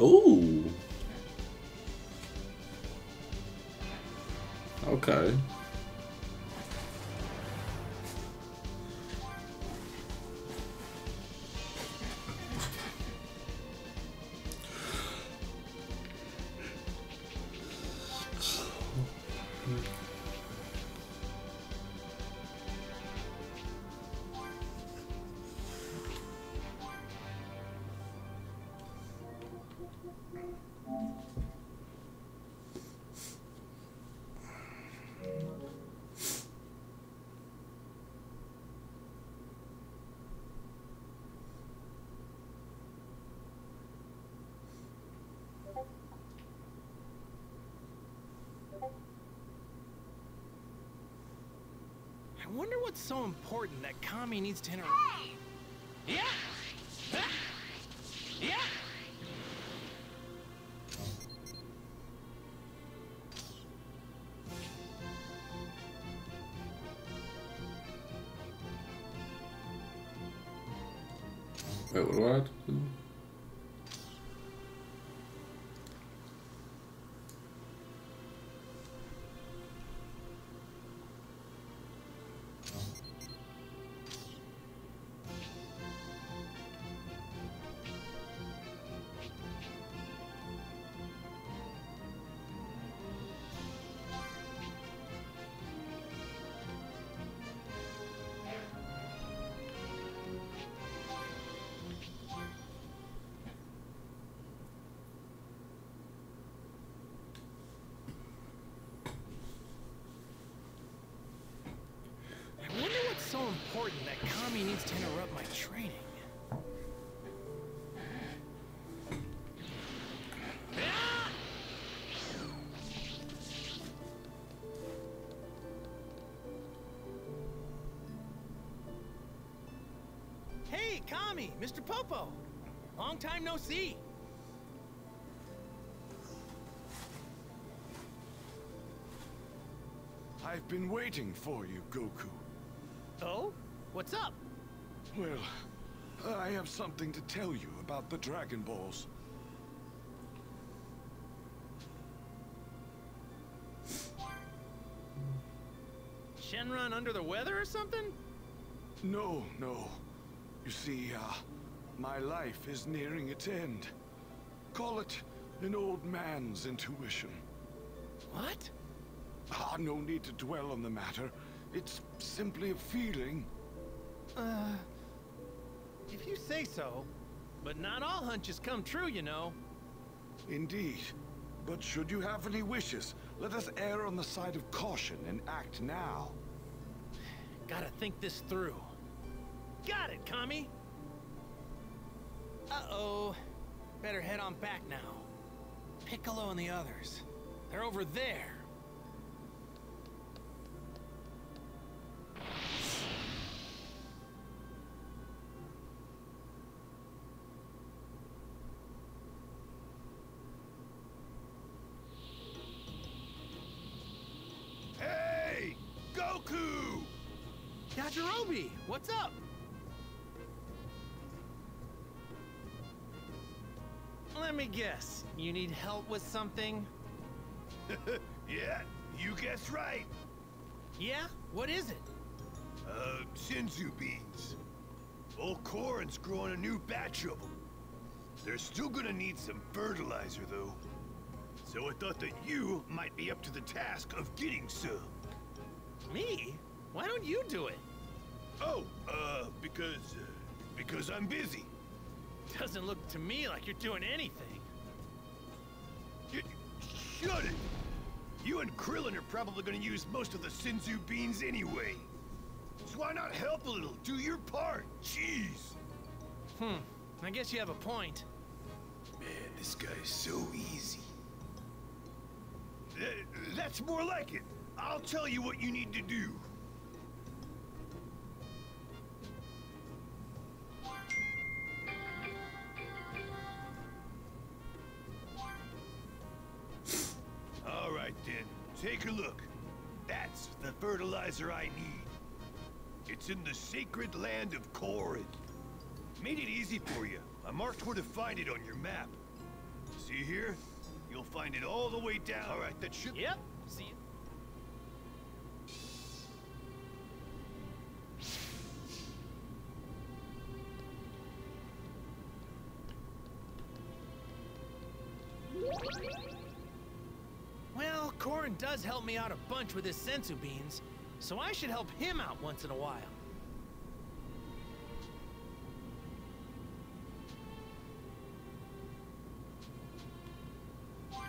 Ooh. Okay. I wonder what's so important that Kami needs to interrupt. Yeah? Huh? Yeah? Wait, what do I have to do? Important that Kami needs to interrupt my training. Hey, Kami, Mr. Popo. Long time no see. I've been waiting for you, Goku. Oh? What's up? Well, I have something to tell you about the Dragon Balls. Shenron under the weather or something? No, no. You see, uh, my life is nearing its end. Call it an old man's intuition. What? Ah, no need to dwell on the matter. It's simply a feeling. Uh, if you say so. But not all hunches come true, you know. Indeed. But should you have any wishes, let us err on the side of caution and act now. Gotta think this through. Got it, Kami! Uh-oh. Better head on back now. Piccolo and the others. They're over there. What's up? Let me guess. You need help with something? yeah, you guessed right. Yeah? What is it? Uh, Senzu beans. Old Korin's growing a new batch of them. They're still gonna need some fertilizer, though. So I thought that you might be up to the task of getting some. Me? Why don't you do it? Oh, uh, because, uh, because I'm busy. Doesn't look to me like you're doing anything. Y shut it! You and Krillin are probably gonna use most of the Senzu beans anyway. So why not help a little? Do your part. Jeez. Hmm, I guess you have a point. Man, this guy's so easy. Th that's more like it. I'll tell you what you need to do. Fertilizer I need. It's in the sacred land of Korin. Made it easy for you. I marked where to find it on your map. See here? You'll find it all the way down. All right, that should... Yep. See you. Well, Korin does help me out a bunch with his senzu beans, so I should help him out once in a while.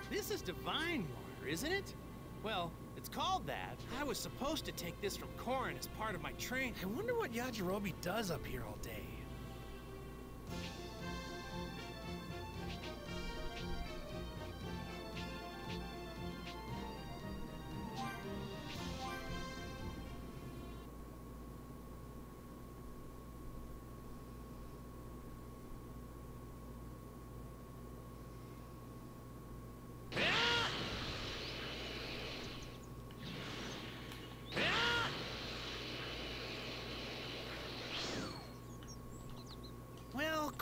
This is divine water, isn't it? Well, it's called that. I was supposed to take this from Korin as part of my train. I wonder what Yajirobe does up here all day.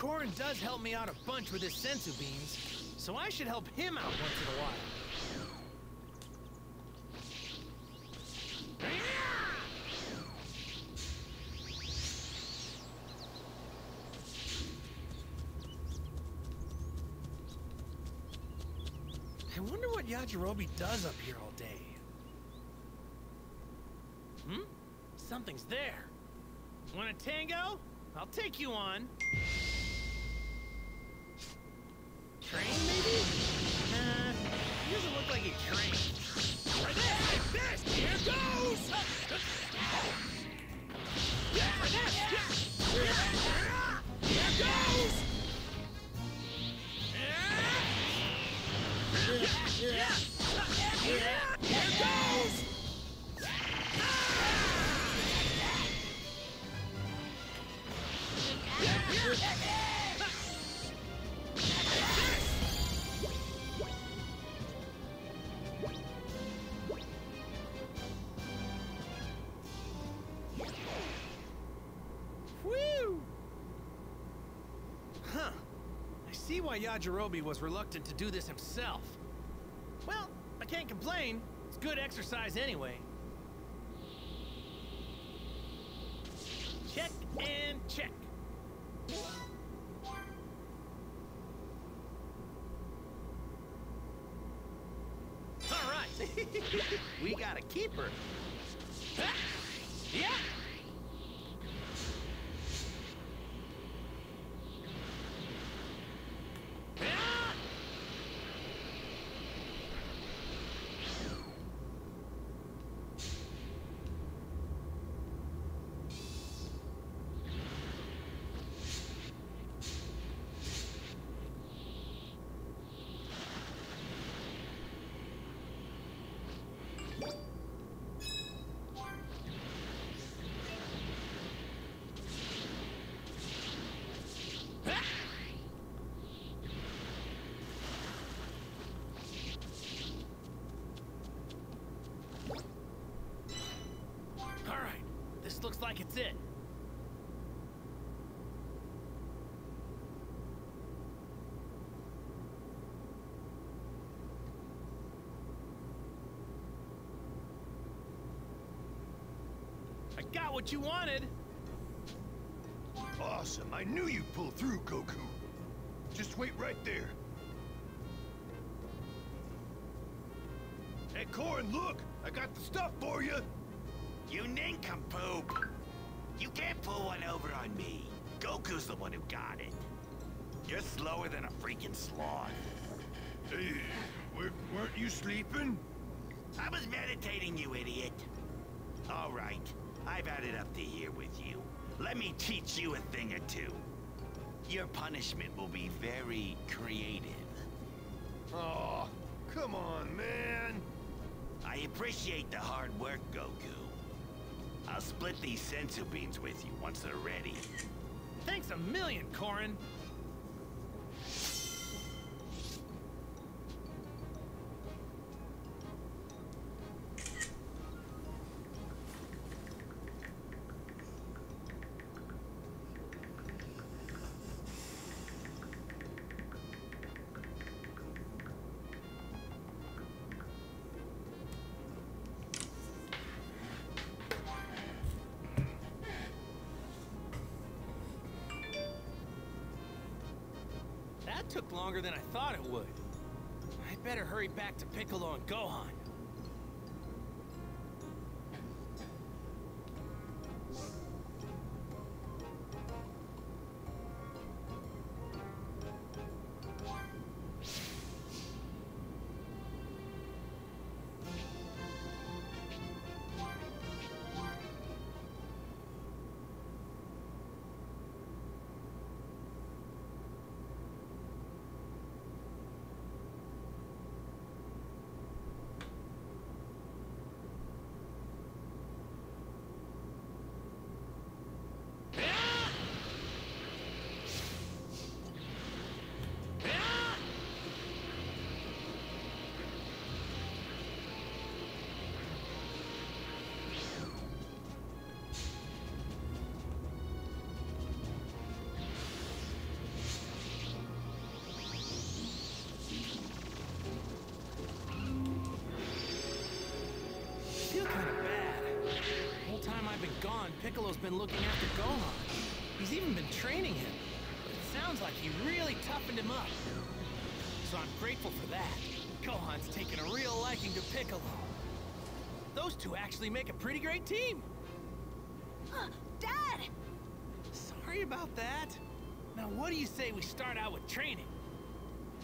Well, does help me out a bunch with his senzu beans, so I should help him out once in a while. I wonder what Yajirobe does up here all day. Hmm? Something's there. Want a tango? I'll take you on. Why Yajirobe was reluctant to do this himself. Well, I can't complain. It's good exercise anyway. Check and check. All right. we got a keeper. Ha! Yeah. Yeah! All right, looks like it's it. I got what you wanted. Awesome. I knew you'd pull through, Goku. Just wait right there. Hey, Korin, look! I got the stuff for you! You nincompoop! You can't pull one over on me. Goku's the one who got it. You're slower than a freaking sloth. Hey, weren't you sleeping? I was meditating, you idiot. All right, I've had it up to here with you. Let me teach you a thing or two. Your punishment will be very creative. Oh, come on, man! I appreciate the hard work, Goku. I'll split these senzu beans with you once they're ready. Thanks a million, Korin. Took longer than I thought it would. I'd better hurry back to Piccolo and Gohan. Been looking after Gohan. He's even been training him. It sounds like he really toughened him up. So I'm grateful for that. Gohan's taken a real liking to Piccolo. Those two actually make a pretty great team. Dad! Sorry about that. Now, what do you say we start out with training?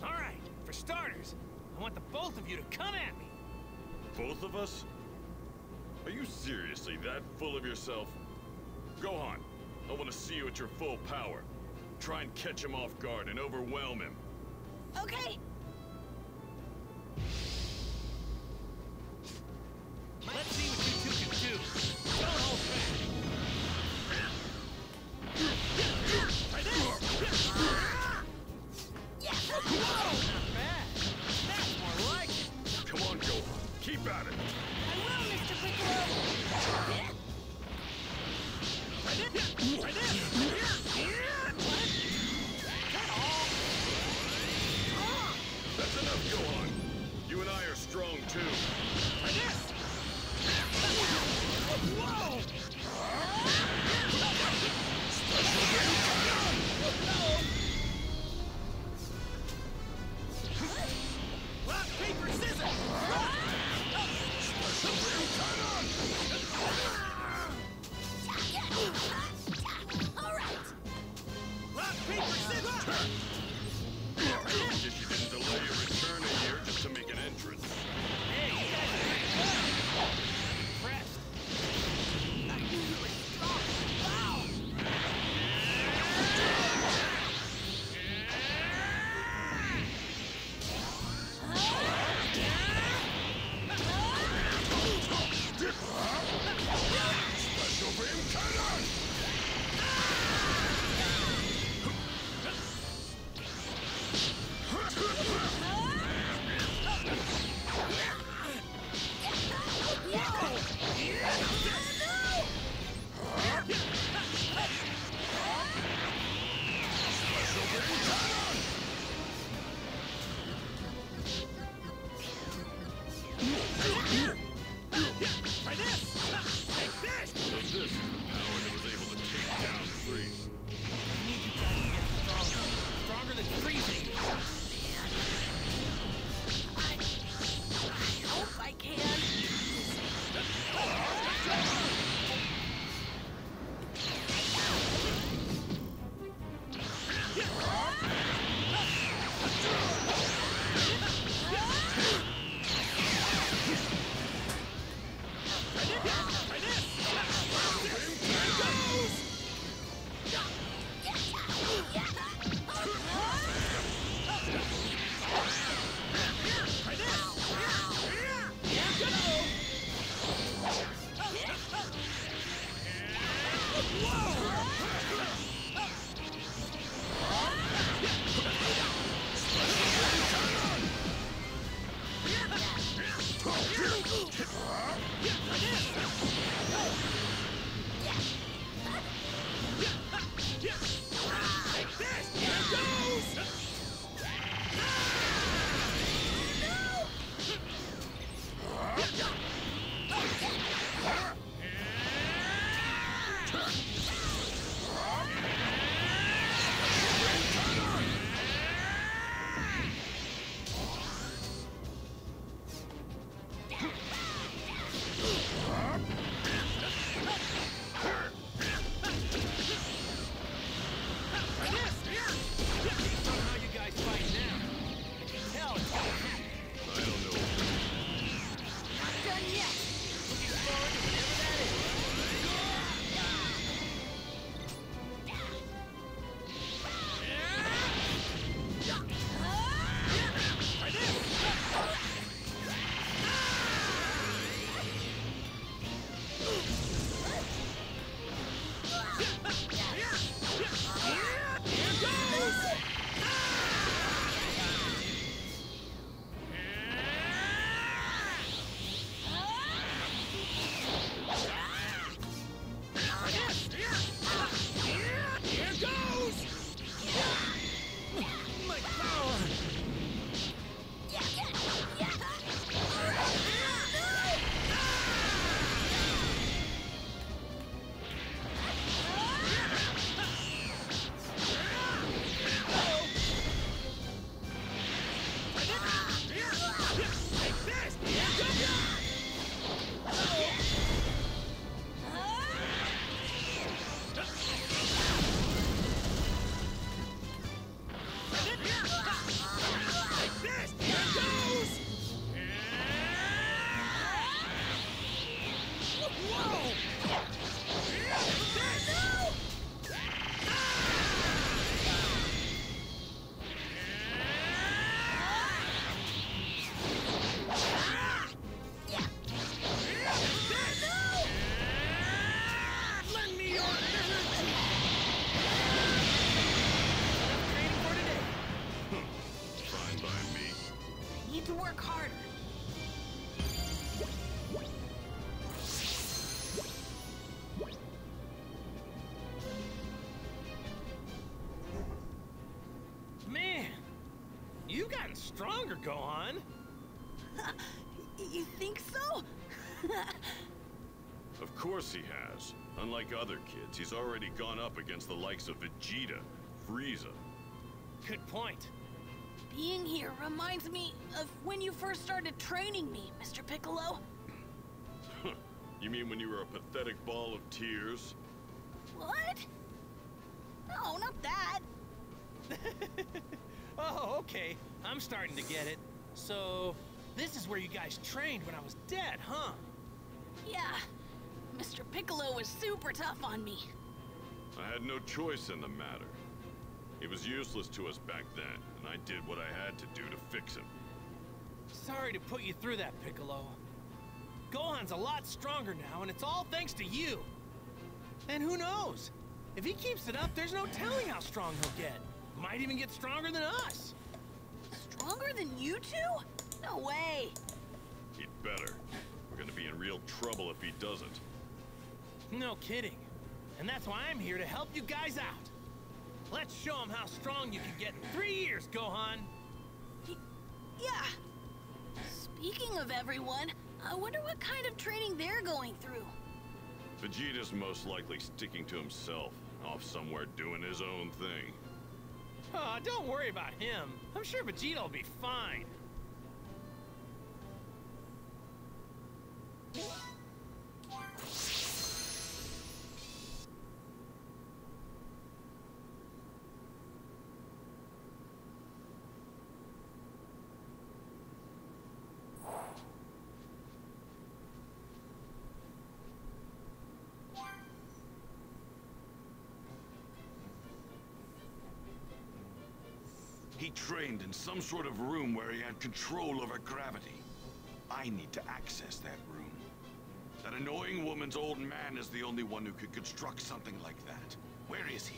All right, for starters, I want the both of you to come at me. Both of us? Are you seriously that full of yourself? Gohan, I want to see you at your full power. Try and catch him off guard and overwhelm him. Okay, stronger, Gohan. You think so? Of course he has. Unlike other kids, he's already gone up against the likes of Vegeta, Frieza. Good point. Being here reminds me of when you first started training me, Mr. Piccolo. You mean when you were a pathetic ball of tears? What? No, not that. Oh, okay. I'm starting to get it. So, this is where you guys trained when I was dead, huh? Yeah, Mr. Piccolo was super tough on me. I had no choice in the matter. He was useless to us back then, and I did what I had to do to fix him. Sorry to put you through that, Piccolo. Gohan's a lot stronger now, and it's all thanks to you. And who knows? If he keeps it up, there's no telling how strong he'll get. Might even get stronger than us. Stronger than you two? No way. He'd better. We're gonna be in real trouble if he doesn't. No kidding. And that's why I'm here to help you guys out. Let's show him how strong you can get in three years, Gohan. Y- yeah. Speaking of everyone, I wonder what kind of training they're going through. Vegeta's most likely sticking to himself, off somewhere doing his own thing. Oh, don't worry about him. I'm sure Vegeta will be fine. He trained in some sort of room where he had control over gravity. I need to access that room. That annoying woman's old man is the only one who could construct something like that. Where is he?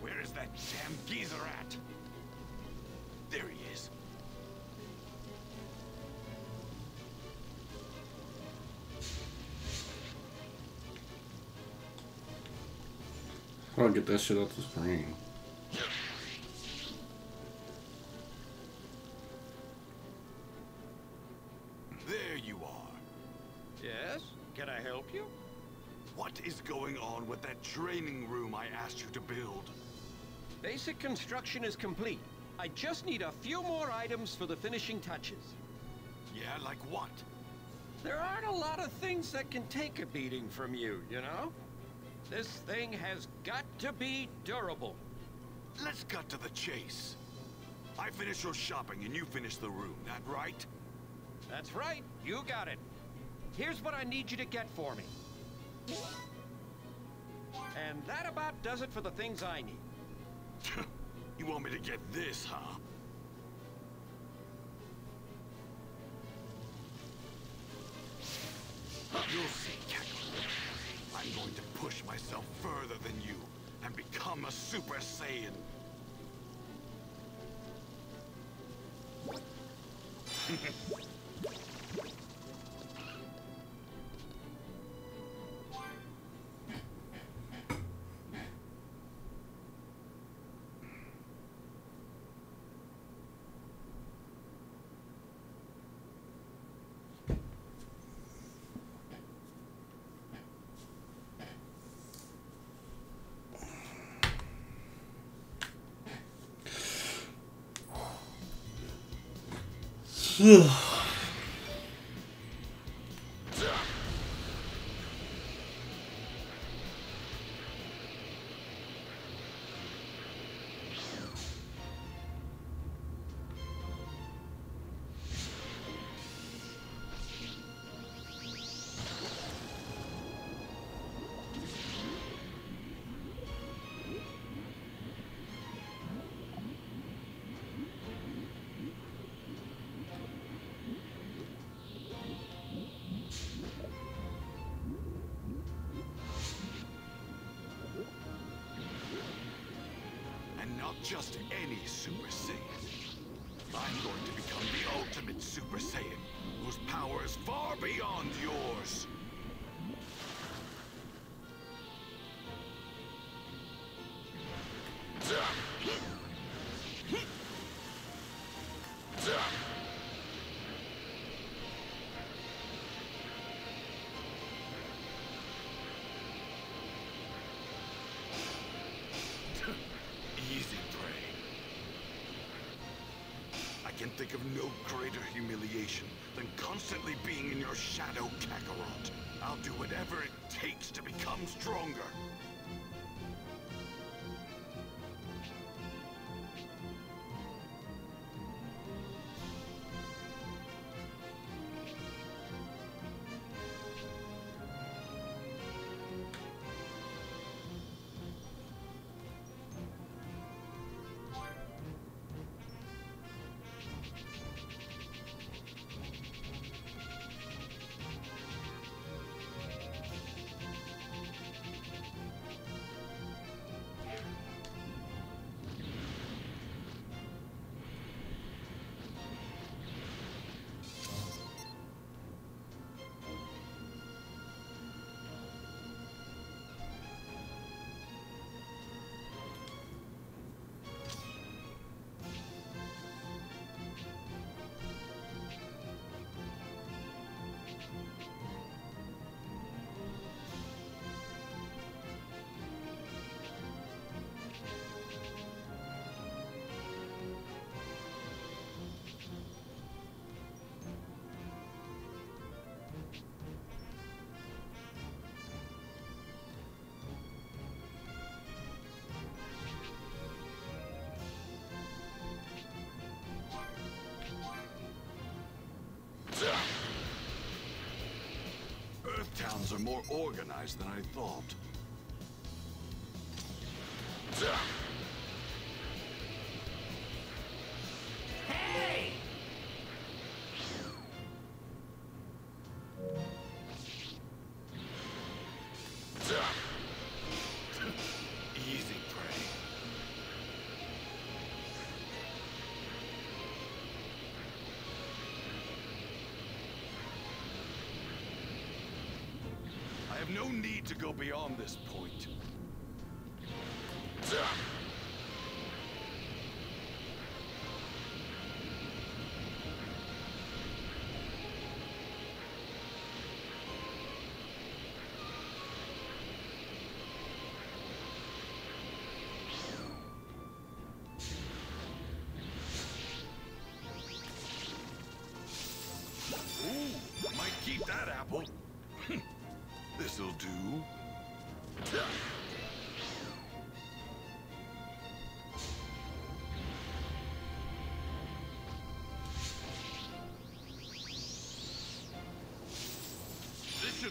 Where is that damn geezer at? There he is. How do I get that shit off the screen? There you are. Yes? Can I help you? What is going on with that training room I asked you to build? Basic construction is complete. I just need a few more items for the finishing touches. Yeah, like what? There aren't a lot of things that can take a beating from you, you know? This thing has got to be durable. Let's cut to the chase. I finish your shopping and you finish the room, that right? That's right, you got it. Here's what I need you to get for me. And that about does it for the things I need. you want me to get this, huh? You'll see, myself further than you and become a Super Saiyan. Ugh. Can think of no greater humiliation than constantly being in your shadow, Kakarot. I'll do whatever it takes to become stronger. Are more organized than I thought.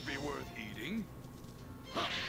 Be worth eating. Ooh,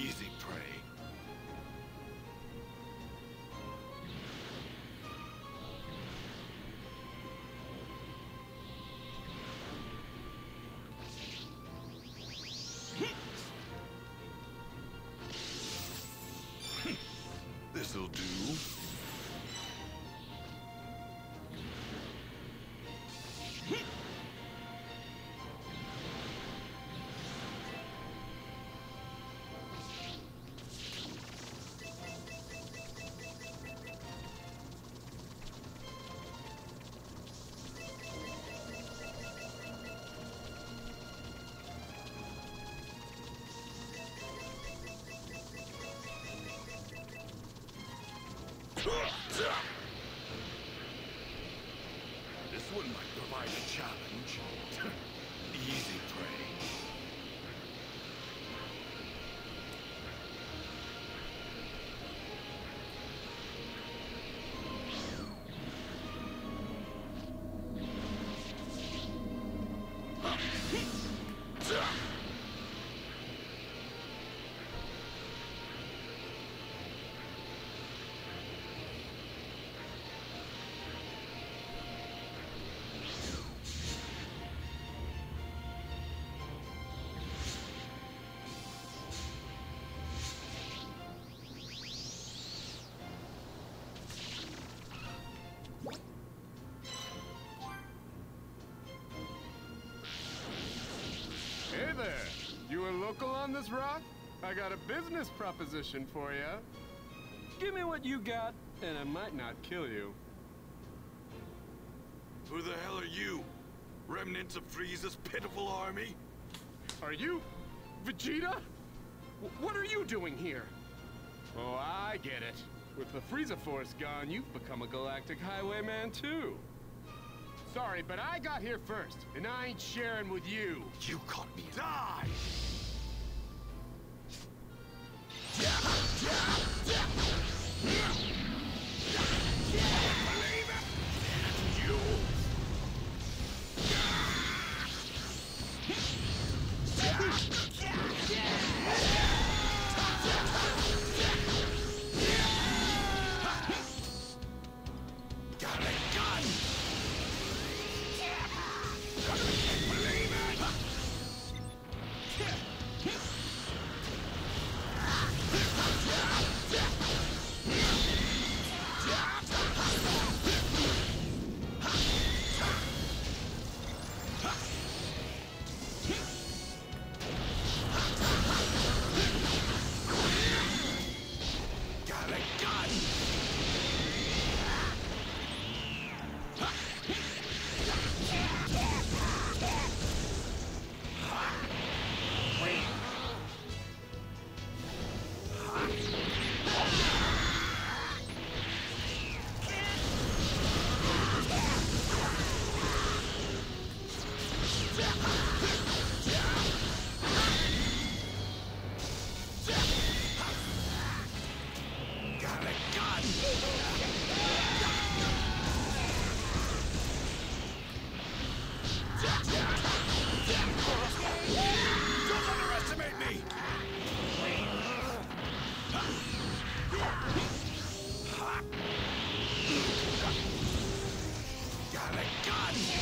easy prey. This'll do. Local on this rock? I got a business proposition for you. Give me what you got, and I might not kill you. Who the hell are you? Remnants of Frieza's pitiful army? Are you Vegeta? W what are you doing here? Oh, I get it. With the Frieza Force gone, you've become a galactic highwayman too. Sorry, but I got here first, and I ain't sharing with you. You caught me. Die! Got a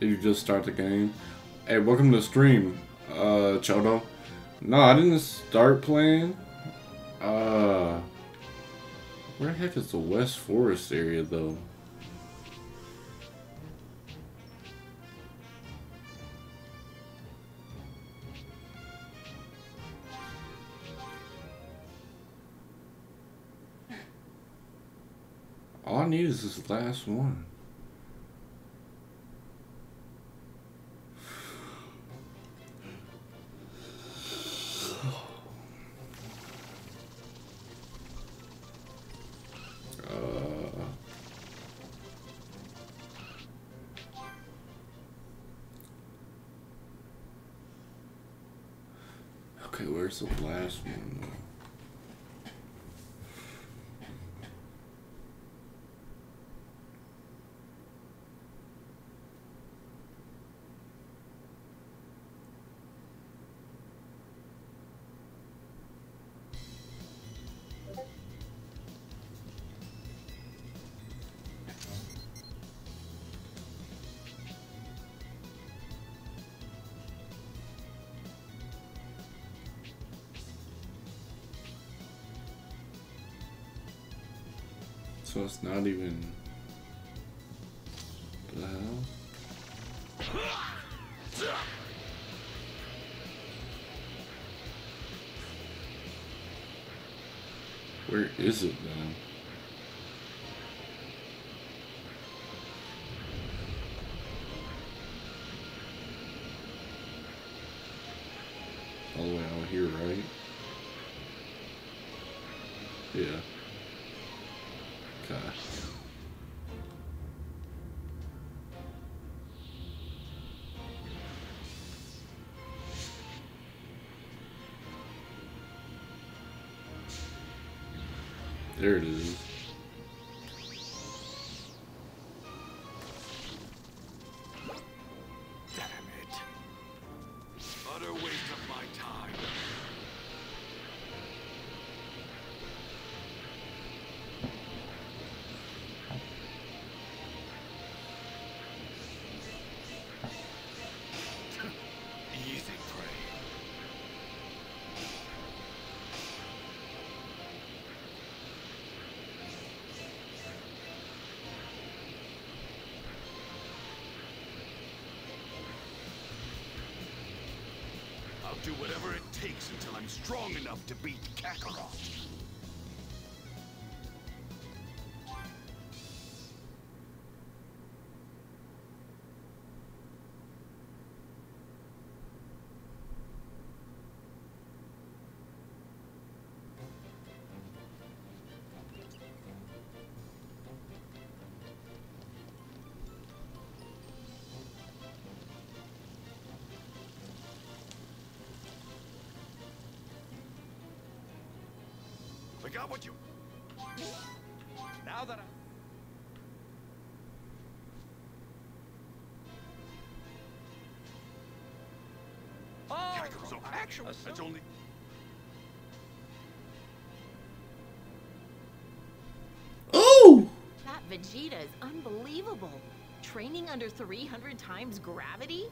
Did you just start the game? Hey, welcome to the stream, uh, Chodo. No, I didn't start playing. Uh, where the heck is the West Forest area, though? All I need is this last one. Where's So it's not even. The hell? Where is it then? There it is. I'll do whatever it takes until I'm strong enough to beat Kakarot. I got what you... Now that I... Oh, so actually, That's only... Oh! That Vegeta is unbelievable. Training under 300 times gravity?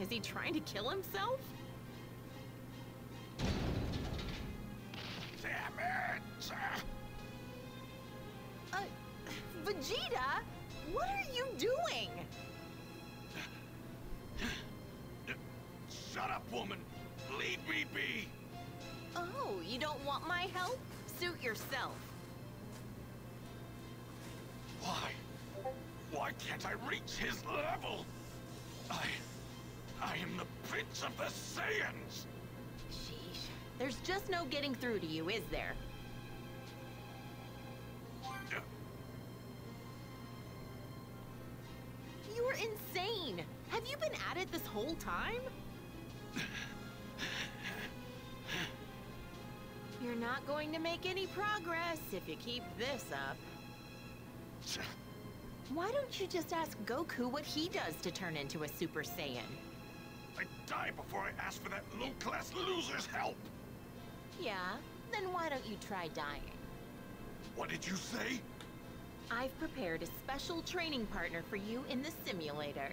Is he trying to kill himself? Just no getting through to you, is there? You're insane! Have you been at it this whole time? You're not going to make any progress if you keep this up. Why don't you just ask Goku what he does to turn into a Super Saiyan? I die before I ask for that low-class loser's help! Yeah? Then why don't you try dying? What did you say? I've prepared a special training partner for you in the simulator.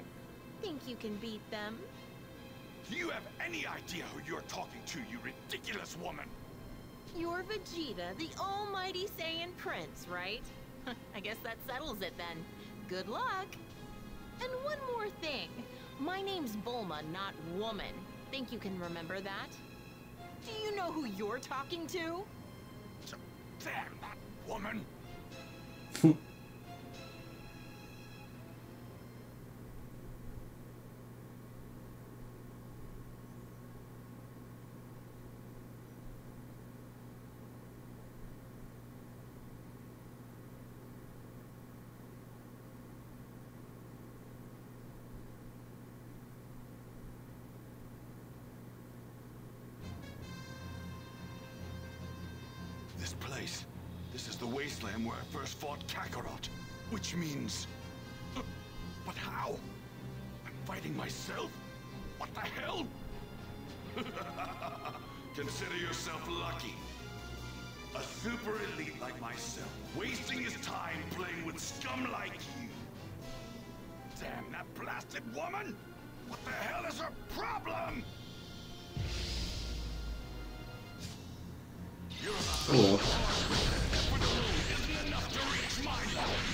Think you can beat them? Do you have any idea who you're talking to, you ridiculous woman? You're Vegeta, the almighty Saiyan Prince, right? I guess that settles it then. Good luck! And one more thing. My name's Bulma, not woman. Think you can remember that? Do you know who you're talking to? Damn that woman! Wasteland where I first fought Kakarot. Which means... But how? I'm fighting myself? What the hell? Consider yourself lucky. A super elite like myself, wasting his time playing with scum like you. Damn that blasted woman! What the hell is her problem? You're about oh to to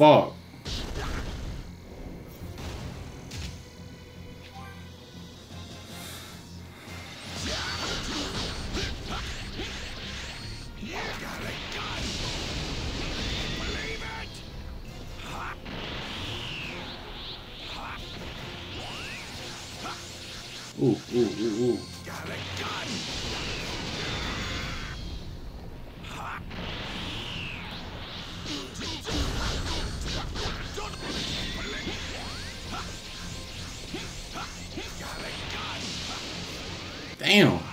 Fuck. Ooh, ooh, ooh, ooh. Got a gun. Damn.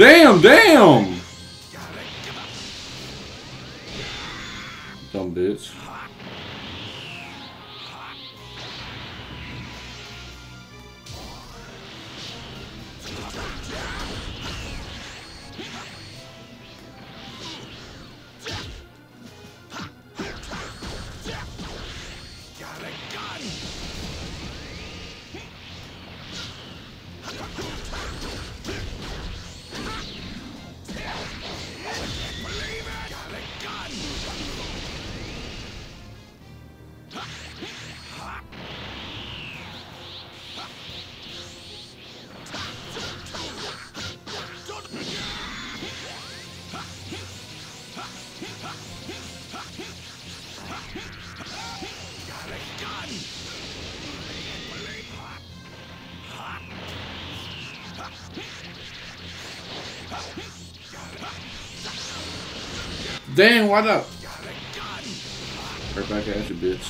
damn, damn! Dang, what up? Right back at you, bitch.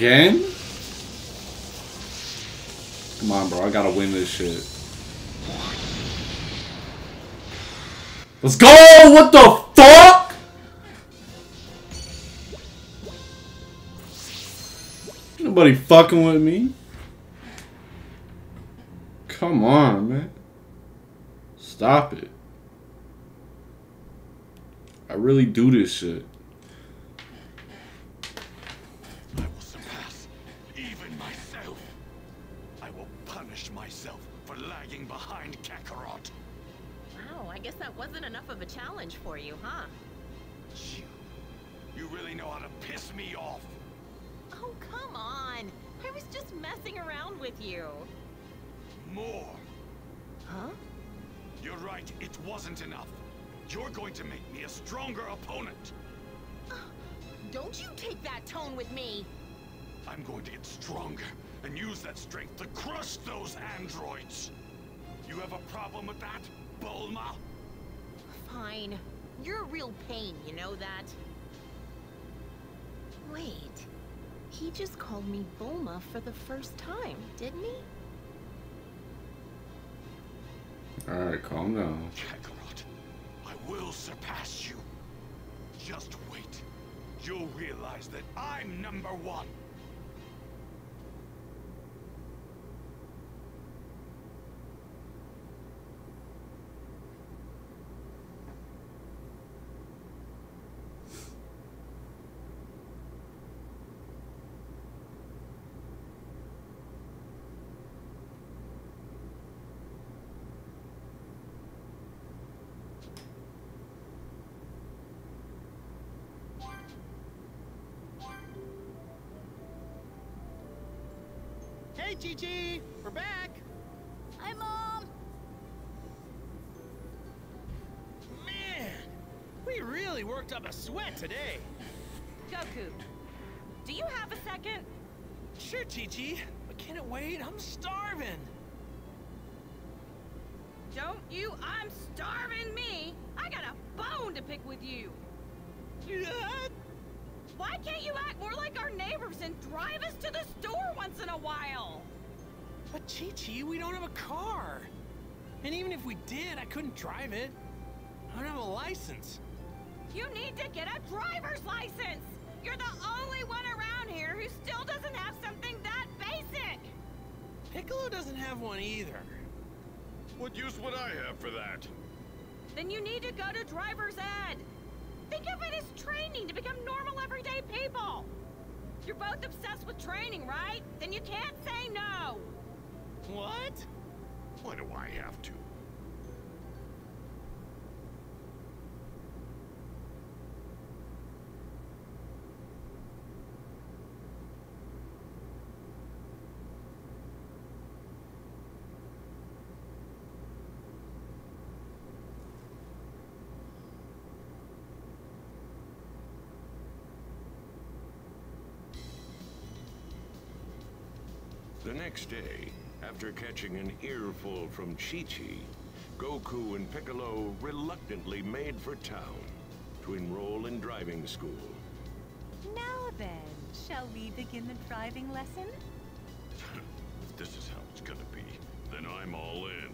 Again? Come on, bro. I gotta win this shit. Let's go! What the fuck? Nobody fucking with me. Come on, man. Stop it. I really do this shit. Hey, Chi-Chi! We're back! Hi, Mom. Man, we really worked up a sweat today. Goku, do you have a second? Sure, Chi-Chi, but can it wait? I'm starving. Don't you? I'm starving me. I got a bone to pick with you. What? Why can't you act more like our neighbors and drive us to the store once in a while? But Chi-Chi, we don't have a car. And even if we did, I couldn't drive it. I don't have a license. You need to get a driver's license. You're the only one around here who still doesn't have something that basic. Piccolo doesn't have one either. What use would I have for that? Then you need to go to driver's ed. Think of it as training to become normal everyday people. You're both obsessed with training, right? Then you can't say no. What? Why do I have to? The next day, after catching an earful from Chi-Chi, Goku and Piccolo reluctantly made for town to enroll in driving school. Now then, shall we begin the driving lesson? if this is how it's gonna be, then I'm all in.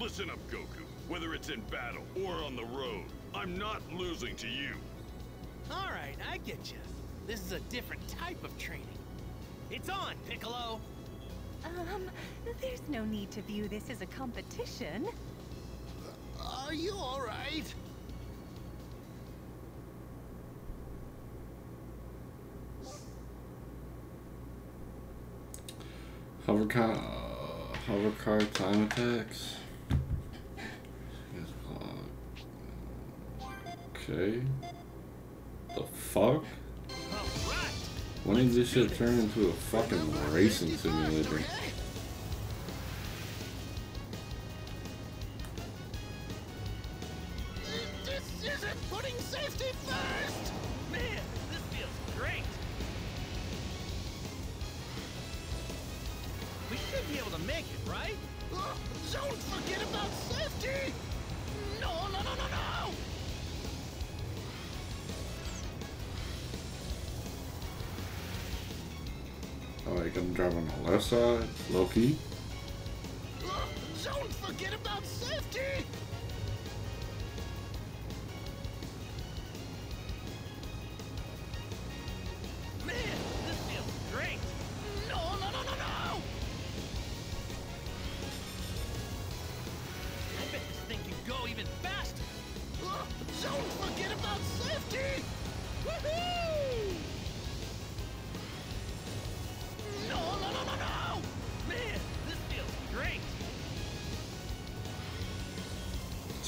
Listen up, Goku. Whether it's in battle or on the road, I'm not losing to you. All right, I get you. This is a different type of training. It's on, Piccolo! Um, there's no need to view this as a competition. Are you all right? Hover car, uh, hover car time attacks. Okay. The fuck? When did this shit turn into a fucking racing simulator?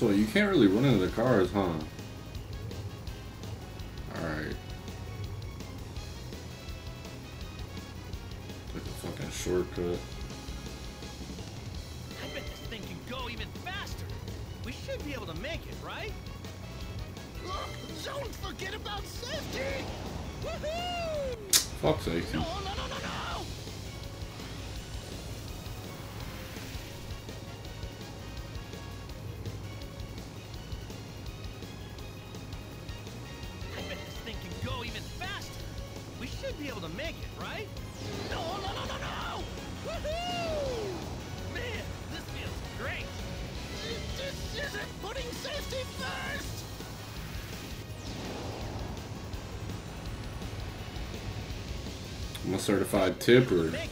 So you can't really run into the cars, huh? Alright. Like a fucking shortcut. I bet this thing can go even faster. We should be able to make it, right? don't forget about safety! Woohoo! Fuck sake. Tipper.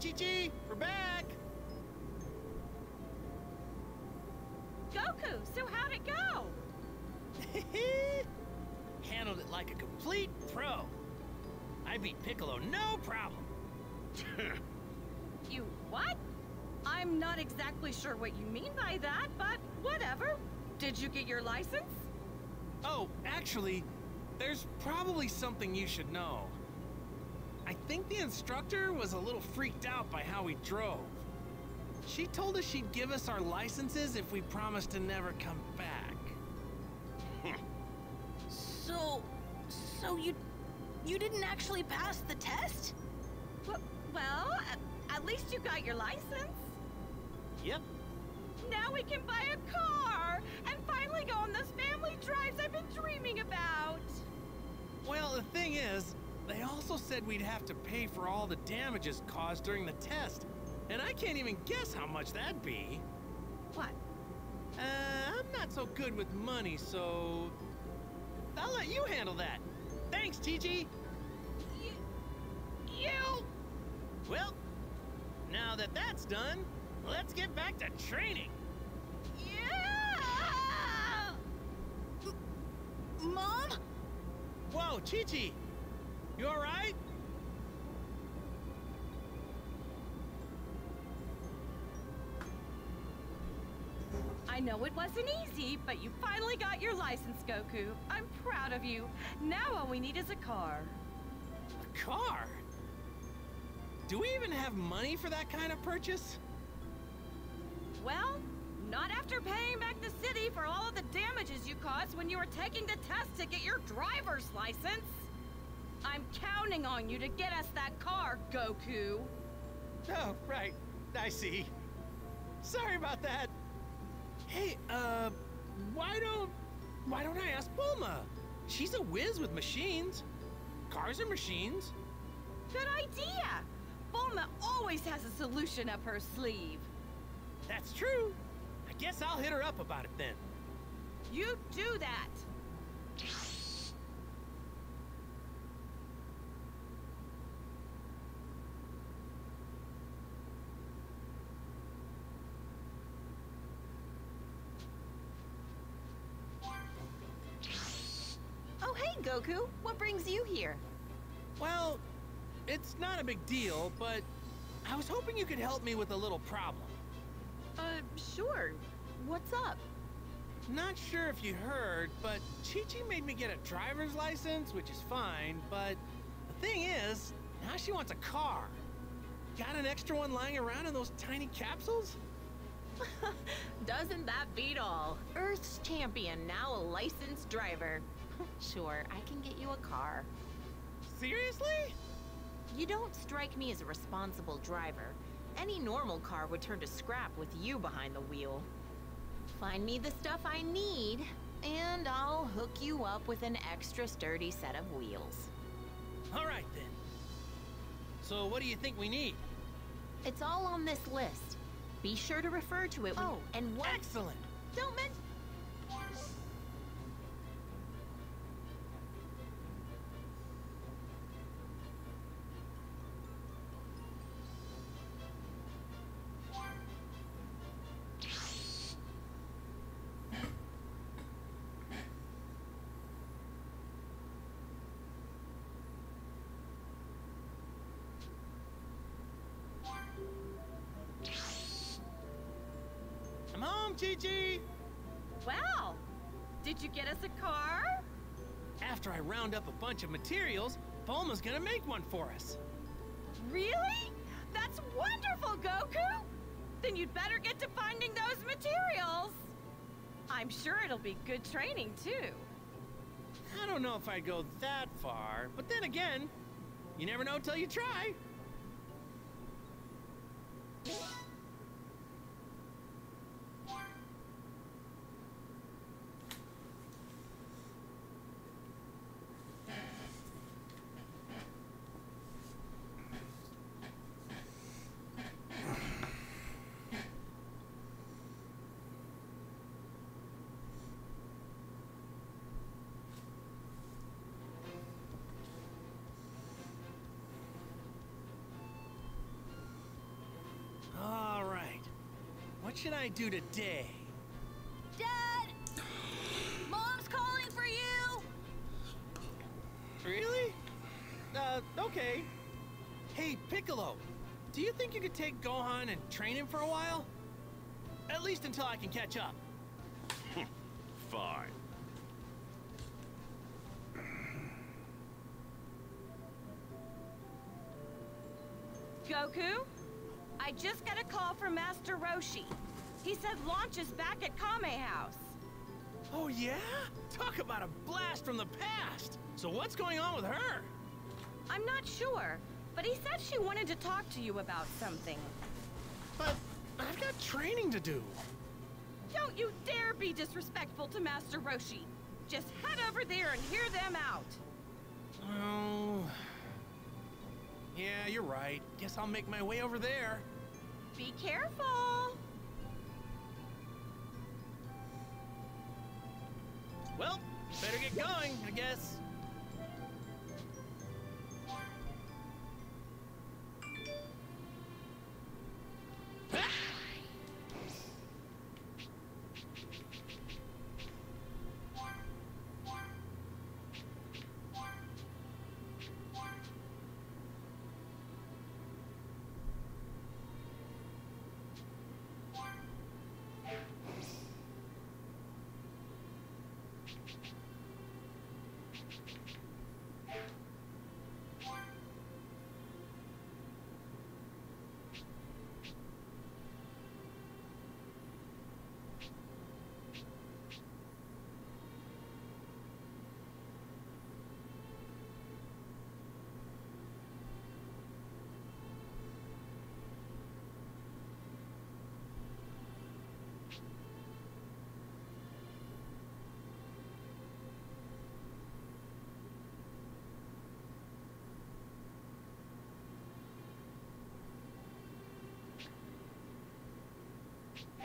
Chi-Chi! We're back! Goku, so how'd it go? Handled it like a complete pro. I beat Piccolo no problem. You what? I'm not exactly sure what you mean by that, but whatever. Did you get your license? Oh, actually, there's probably something you should know. I think the instructor was a little freaked out by how we drove. She told us she'd give us our licenses if we promised to never come back. So, so you, you didn't actually pass the test? W- well, at, at least you got your license. Yep. Now we can buy a car and finally go on those family drives I've been dreaming about. Well, the thing is, they also said we'd have to pay for all the damages caused during the test. And I can't even guess how much that'd be. What? Uh, I'm not so good with money, so... I'll let you handle that. Thanks, TG. You. Well, now that that's done, let's get back to training. Yeah. Mom? Whoa, Chi-Chi. You alright? I know it wasn't easy, but you finally got your license, Goku. I'm proud of you. Now all we need is a car. A car? Do we even have money for that kind of purchase? Well, not after paying back the city for all of the damages you caused when you were taking the test to get your driver's license. I'm counting on you to get us that car, Goku. Oh, right. I see. Sorry about that. Hey, uh, why don't... Why don't I ask Bulma? She's a whiz with machines. Cars are machines. Good idea! Bulma always has a solution up her sleeve. That's true. I guess I'll hit her up about it then. You do that! Oh, hey, Goku. What brings you here? Well, it's not a big deal, but I was hoping you could help me with a little problem. Uh, sure. What's up? Not sure if you heard, but Chi-Chi made me get a driver's license, which is fine, but the thing is, now she wants a car. Got an extra one lying around in those tiny capsules? Doesn't that beat all? Earth's champion, now a licensed driver. sure, I can get you a car. Seriously? You don't strike me as a responsible driver. Any normal car would turn to scrap with you behind the wheel. Find me the stuff I need, and I'll hook you up with an extra sturdy set of wheels. All right then. So what do you think we need? It's all on this list. Be sure to refer to it. Oh, and what? Excellent. Don't mention. I'm! Wow! Did you get us a car? After I round up a bunch of materials, Bulma's gonna make one for us. Really? That's wonderful, Goku! Then you'd better get to finding those materials. I'm sure it'll be good training, too. I don't know if I'd go that far, but then again, you never know till you try. All right. What should I do today? Dad! Mom's calling for you! Really? Uh, okay. Hey, Piccolo, do you think you could take Gohan and train him for a while? At least until I can catch up. Fine. Goku? I just got a call from Master Roshi. He said Launch is back at Kame House. Oh, yeah? Talk about a blast from the past! So what's going on with her? I'm not sure, but he said she wanted to talk to you about something. But I've got training to do. Don't you dare be disrespectful to Master Roshi. Just head over there and hear them out. Oh. Yeah, you're right. Guess I'll make my way over there. Be careful. Well, better get going, I guess.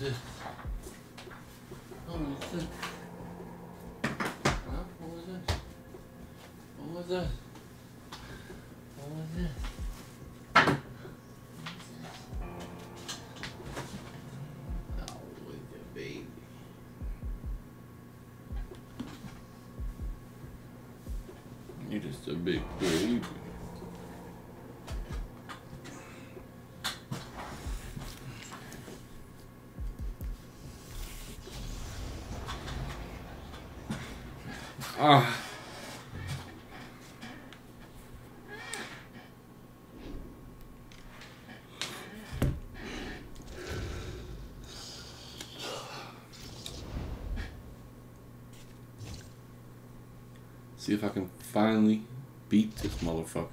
that? What was this? What was this? Huh? What was this? What was this? What was this? You're just a big baby. Ah. See if I can finally beat this motherfucker.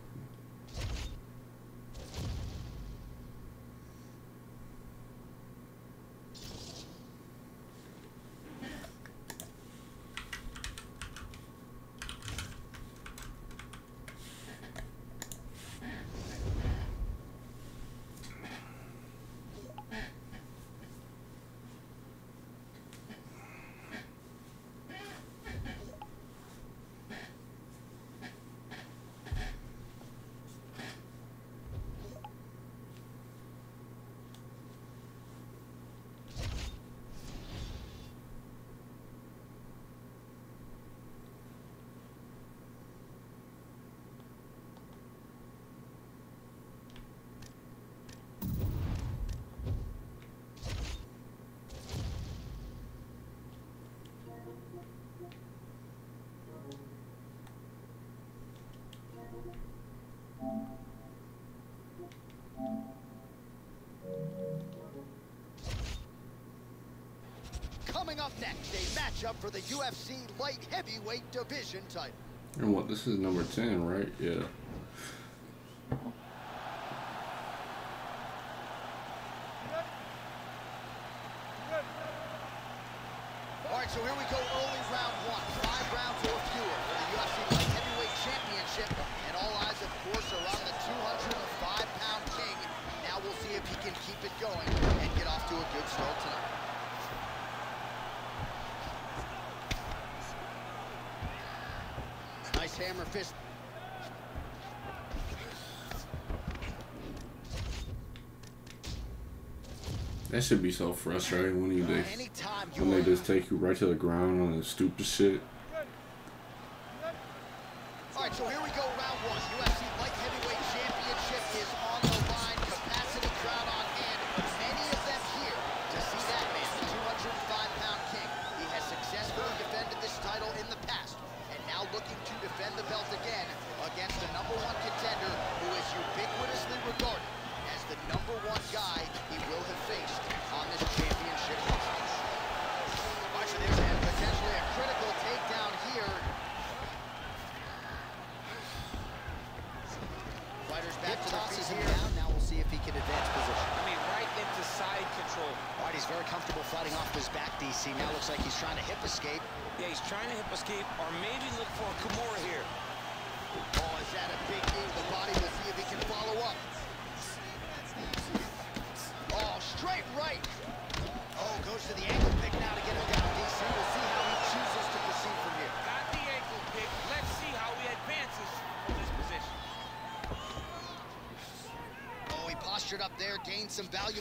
Coming up next, a matchup for the UFC light heavyweight division title. And what? This is number 10, right? Yeah. Our right, so here we go, early round one. Five rounds or fewer for the UFC Light Heavyweight Championship. And all eyes, of course, are on the 205-pound king. Now we'll see if he can keep it going and get off to a good start tonight. Nice hammer fist. That should be so frustrating when you just when they just take you right to the ground on the stupid shit.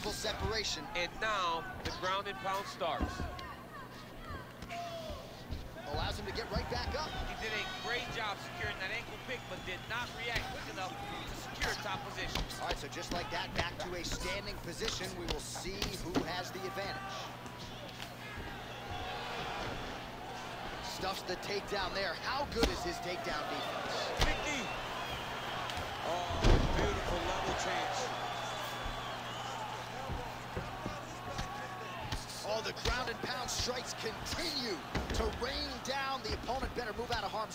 Valuable separation. And now the ground and pound starts.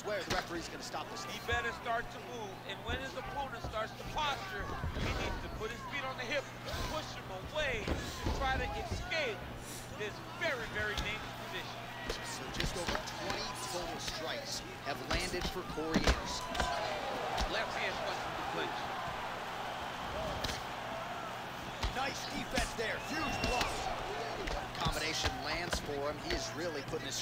Move out of harm's. The referee's going to stop this. He better start to move, and when his opponent starts to posture, he needs to put his feet on the hip, push him away, to try to escape this very, very dangerous position. So just over 20 total strikes have landed for Corey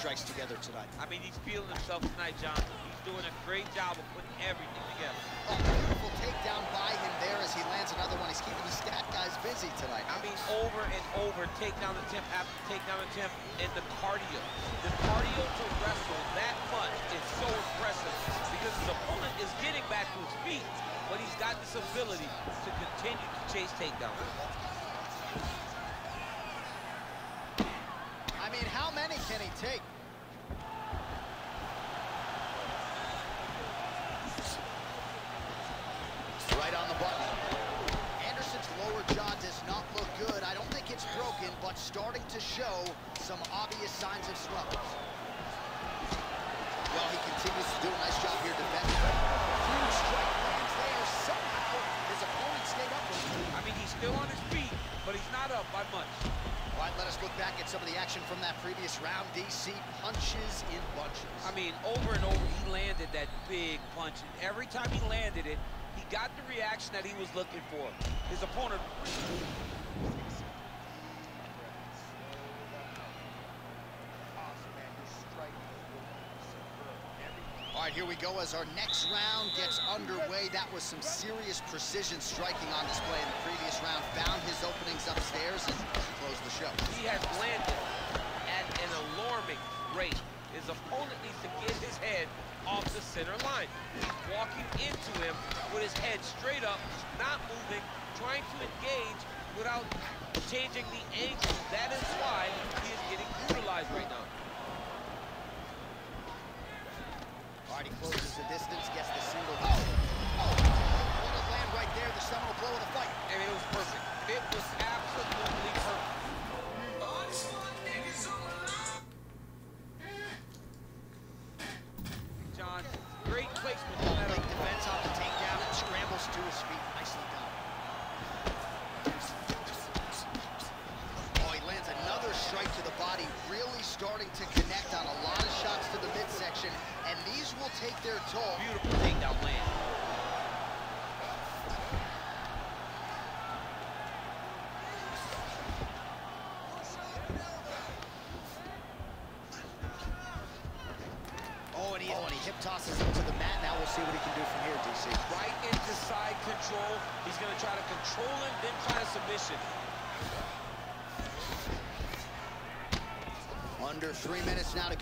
strikes together tonight. I mean, he's feeling himself tonight, John. He's doing a great job of putting everything together. Oh, beautiful takedown by him there as he lands another one. He's keeping the stat guys busy tonight. I mean, over and over, takedown attempt after takedown attempt, and the cardio. The cardio to wrestle that much is so impressive because his opponent is getting back to his feet, but he's got this ability to continue to chase takedowns. Mean, how many can he take? Right on the button. Anderson's lower jaw does not look good. I don't think it's broken, but starting to show some obvious signs of swelling. Well, he continues to do a nice job here defending. Huge strike lands there. Somehow, his opponent stayed up with him. I mean, he's still on his feet, but he's not up by much. Let us look back at some of the action from that previous round. DC punches in bunches. I mean, over and over, he landed that big punch, and every time he landed it, he got the reaction that he was looking for. His opponent here we go as our next round gets underway. That was some serious precision striking on display in the previous round. Found his openings upstairs and closed the show. he has landed at an alarming rate. His opponent needs to get his head off the center line. He's walking into him with his head straight up, not moving, trying to engage without changing the angle. That is why he is getting brutalized right now. He closes the distance, gets the single. Oh, oh, what a land right there, the seminal blow of the fight. I mean, it was perfect. It was absolutely perfect.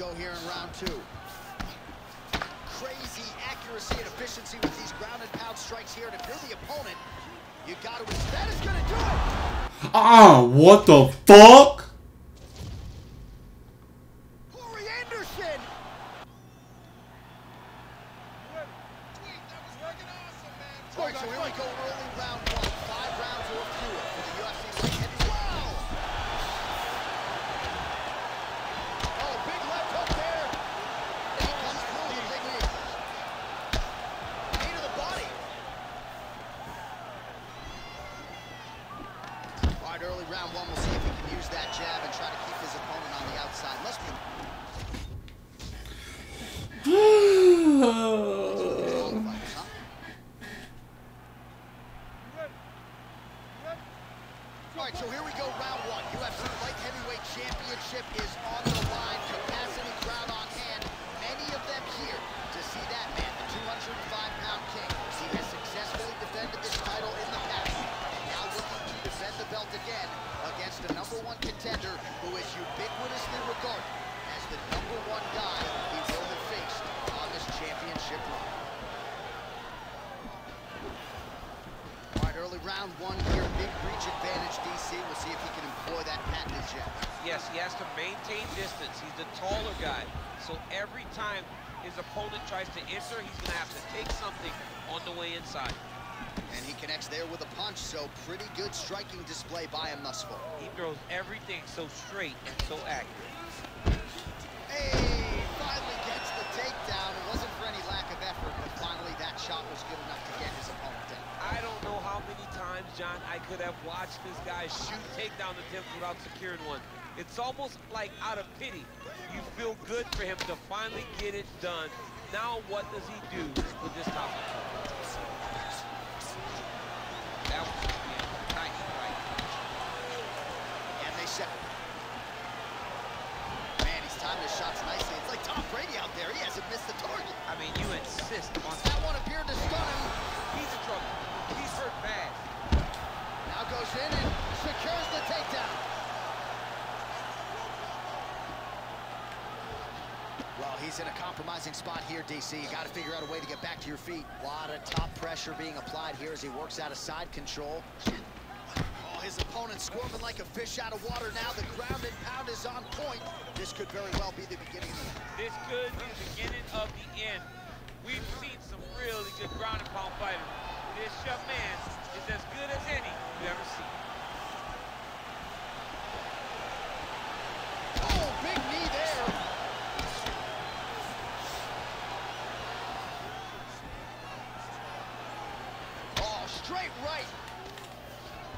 Go here in round two. Crazy accuracy and efficiency with these ground and pound strikes here. And if you're the opponent, you got to. That is going to do it. Ah, what the fuck? Corey Anderson. All right, so here we go, early round one. Five rounds or fewer for the UFC light heavyweight. Wow! Oh, big left hook there. And he comes through with a big knee. Knee to the body. All right, early round one. We'll see if he can use that jab and try to keep his opponent on the outside. Must be All right, so here we go, round one. UFC Light Heavyweight Championship is on the line. Capacity crowd on hand. Many of them here to see that man, the 205-pound king. He has successfully defended this title in the past, and now looking to defend the belt again against a number one contender who is ubiquitously regarded as the number one guy he will have faced on this championship run. All right, early round one here, big reach advantage, DC. We'll see if he can employ that patented jab. Yes, he has to maintain distance. He's the taller guy. So every time his opponent tries to enter, he's going to have to take something on the way inside. And he connects there with a punch, so pretty good striking display by him thus far. He throws everything so straight and so accurate. Hey, finally gets the takedown. It wasn't for any lack of effort, but finally that shot was good enough to get his opponent down. I don't know how many times, John, I could have watched this guy shoot takedown attempts without securing one. It's almost like out of pity. You feel good for him to finally get it done. Now what does he do with this top control? That was yeah, tight, right. And they set. Man, he's timed his shots nicely. It's like Tom Brady out there. He hasn't missed the target. I mean, you insist on That one appeared to stun him. He's in trouble. He's hurt bad. Now goes in and secures the takedown. Well, he's in a compromising spot here, DC. You got to figure out a way to get back to your feet. A lot of top pressure being applied here as he works out of side control. Oh, his opponent squirming like a fish out of water now. The ground and pound is on point. This could very well be the beginning of the end. This could be the beginning of the end. We've seen some really good ground and pound fighters. This young man is as good as any you've ever seen. Oh, big knee there. Oh, straight right.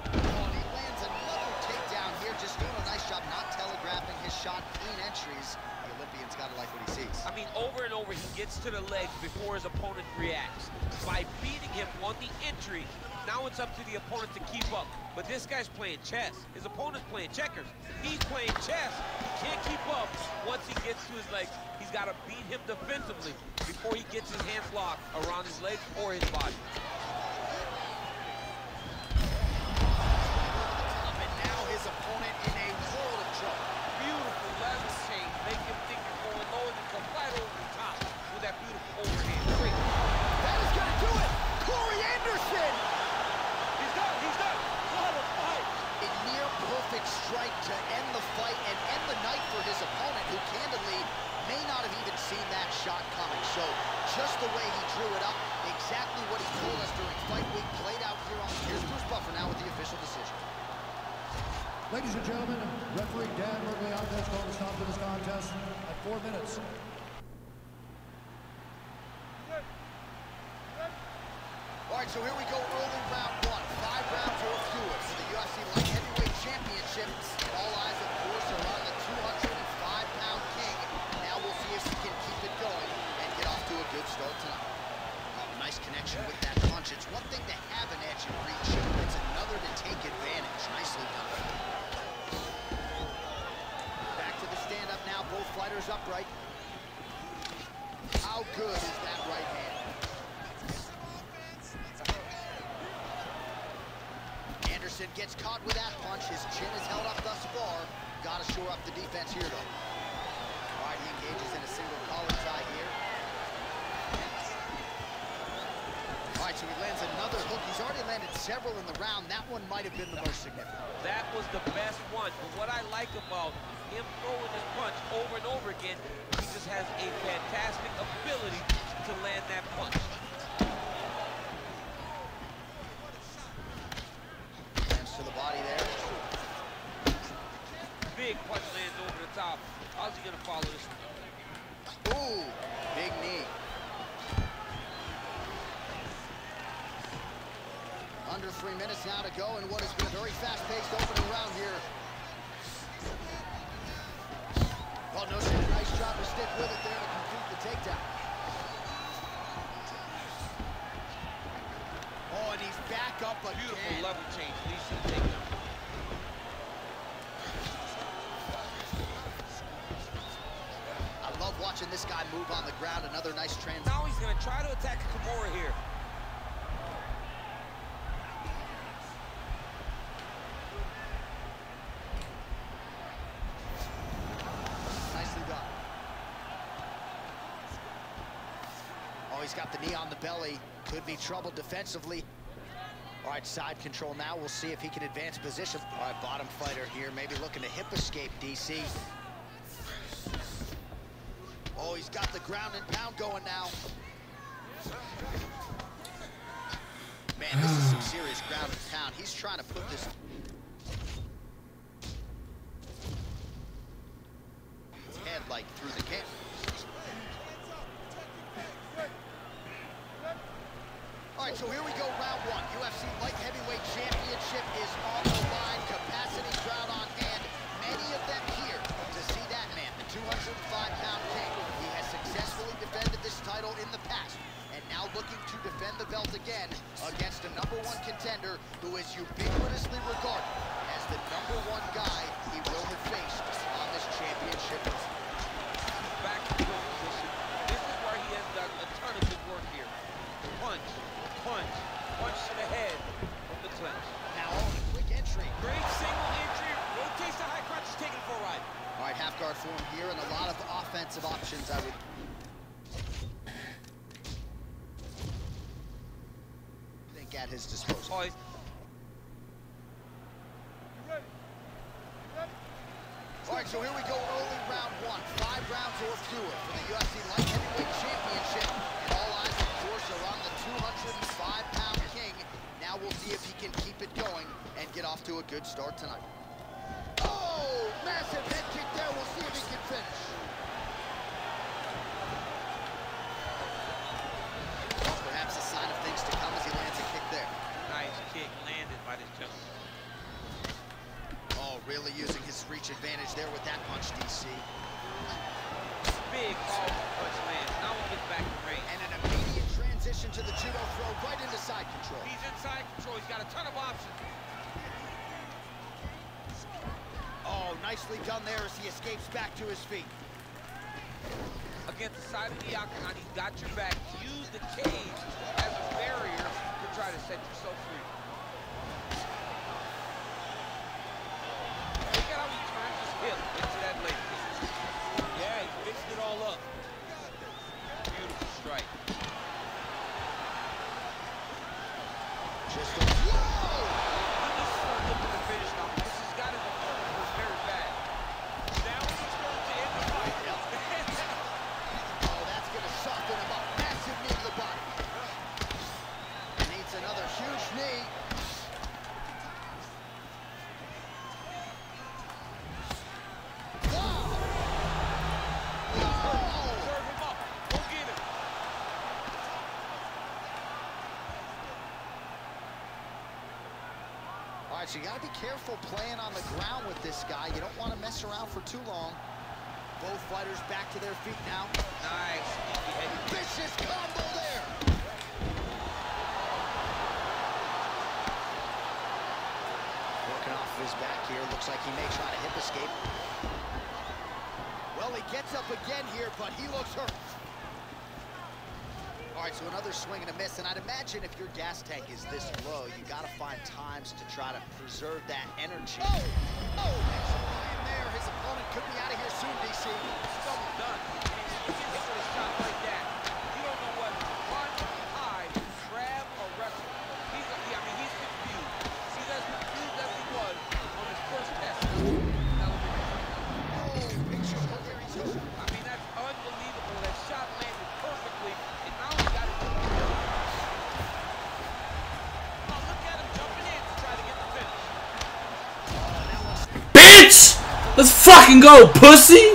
Oh, and he lands another takedown here. Just doing a nice job not telegraphing his shot. Clean entries. The Olympian's got to like what he sees. I mean, over and over, he gets to the legs before his opponent reacts. By beating him on the entry, now it's up to the opponent to keep up. But this guy's playing chess. His opponent's playing checkers. He's playing chess. He can't keep up once he gets to his legs. He's got to beat him defensively before he gets his hands locked around his legs or his body. And now his opponent in a world of trouble. Beautiful level change. Make him think you're going low and then come right over the top with that beautiful overhand. Great. That is going to do it. Corey Anderson. He's done. He's done. What a fight. A near perfect strike to end the fight and end the night for his opponent, who candidly may not have even seen that shot coming. So just the way he drew it up, exactly what he told us during fight week, played out here on. Here's Bruce Buffer now with the official decision. Ladies and gentlemen, referee Dan Miragliotta has called a stop to this contest at four minutes. All right, so here we go, early round one. Five rounds or fewer for the UFC Light Heavyweight Championship. All eyes, of course, are on the 205-pound king. Now we'll see if he can keep it going and get off to a good start. shoulders upright. How good is that right hand? Anderson gets caught with that punch. His chin is held up thus far. Got to shore up the defense here, though. All right, he engages in a single collar tie here. All right, so he lands another hook. He's already landed several in the round. That one might have been the most significant. That was the best one. But what I like about him throwing this punch over and over again, he just has a fantastic ability to land that punch. Lands to the body there. Big punch lands over the top. How's he gonna follow this? Ooh, big knee. Under three minutes now to go in what has been a very fast-paced opening round here. Well, no shit, nice job to stick with it there to complete the takedown. Oh, and he's back up again. Beautiful level change. Leads to the takedown. I love watching this guy move on the ground. Another nice transition. Now he's gonna try to attack Kimura here. Nicely done. Oh, he's got the knee on the belly. Could be trouble defensively. All right, side control now. We'll see if he can advance position. All right, bottom fighter here, maybe looking to hip escape, DC. Oh, he's got the ground and pound going now. Man, this is some serious ground and pound. He's trying to put this... tonight. Done there as he escapes back to his feet. Against the side of the octagon, he's got your back. Use the cage as a barrier to try to set yourself free. So you got to be careful playing on the ground with this guy. You don't want to mess around for too long. Both fighters back to their feet now. Nice. Vicious combo there. Working off of his back here. Looks like he may try to hip escape. Well, he gets up again here, but he looks hurt so another swing and a miss. And I'd imagine if your gas tank is this low, you got to find times to try to preserve that energy. Oh! Oh! There's a there. His opponent could be out of here soon, DC. It's done. Let's fucking go, pussy!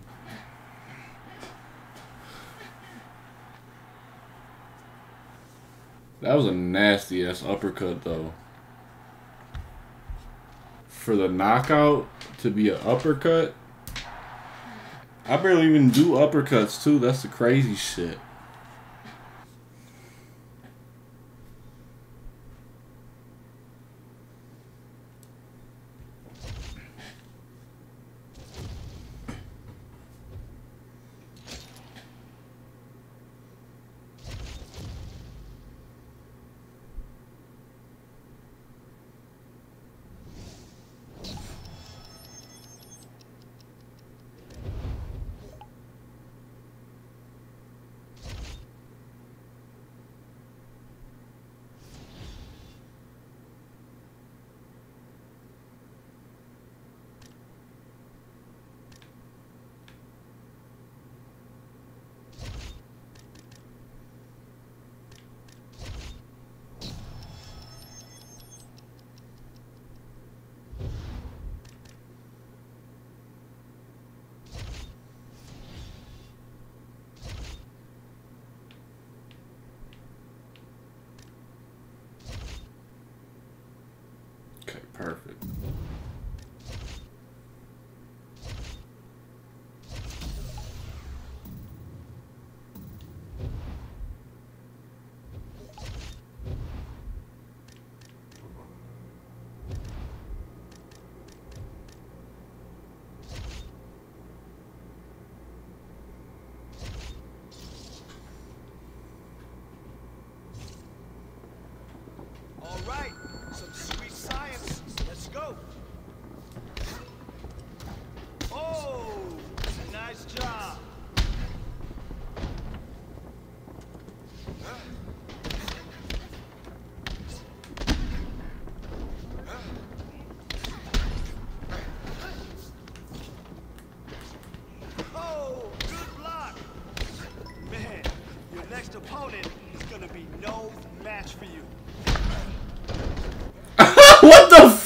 was a nasty ass uppercut though. For the knockout to be an uppercut, I barely even do uppercuts too. That's the crazy shit.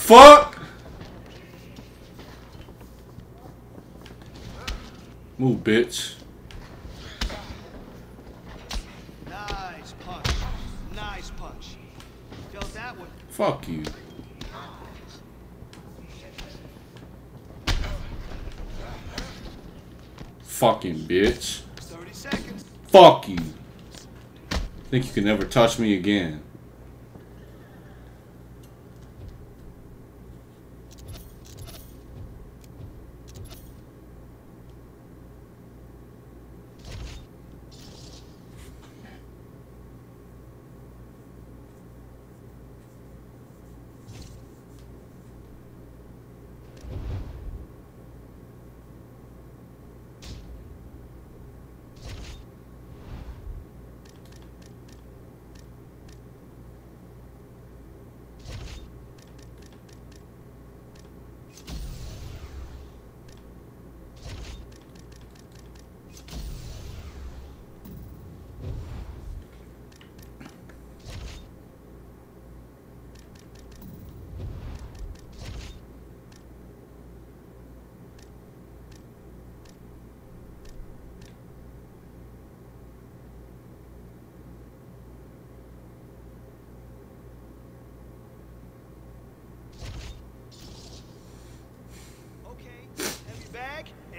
fuck? Move, bitch. Nice punch. Nice punch. Dealt that one. Fuck you. Fucking bitch. Fuck you. Think you can never touch me again.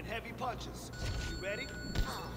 heavy punches. You ready? Ah.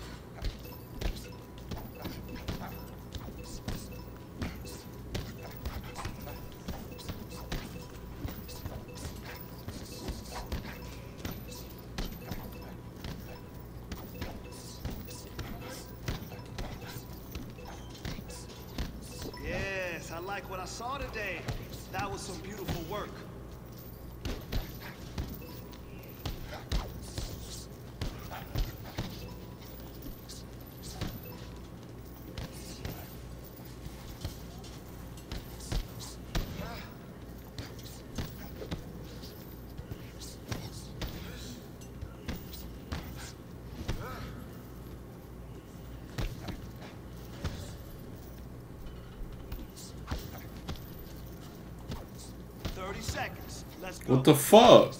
What the fuck?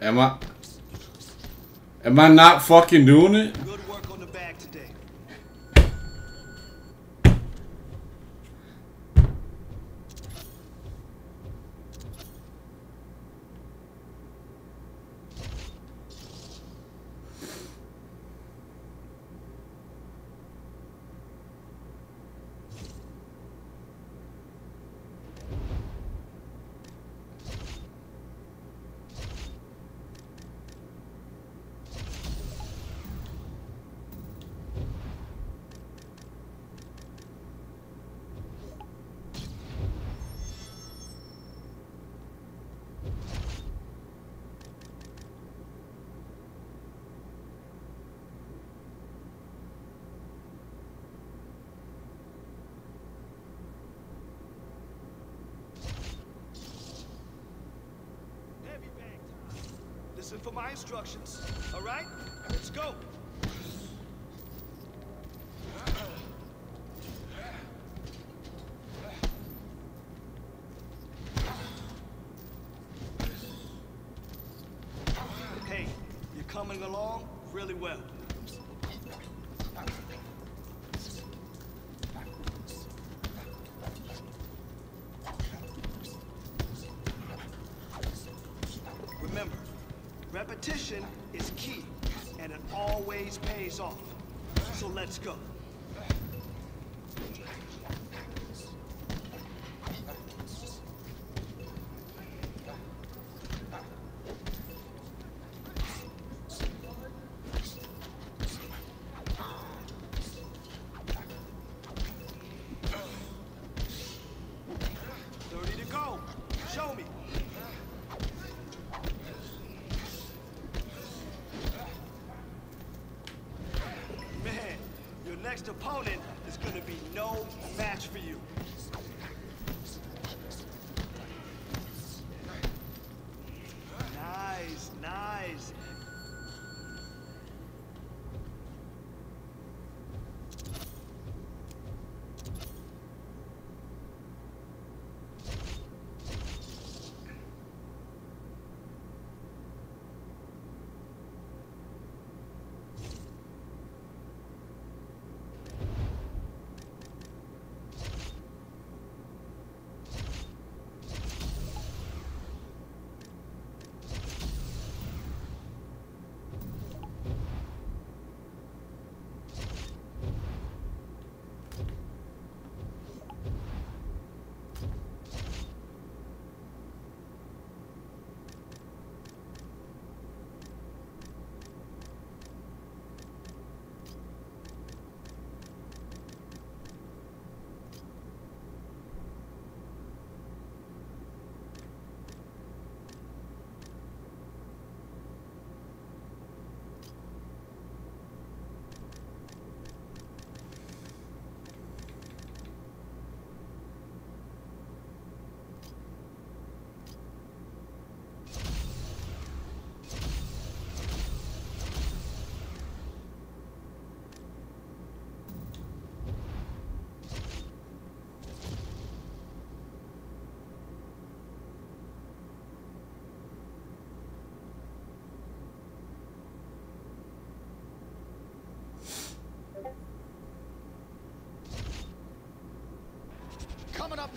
Am I... Am I not fucking doing it?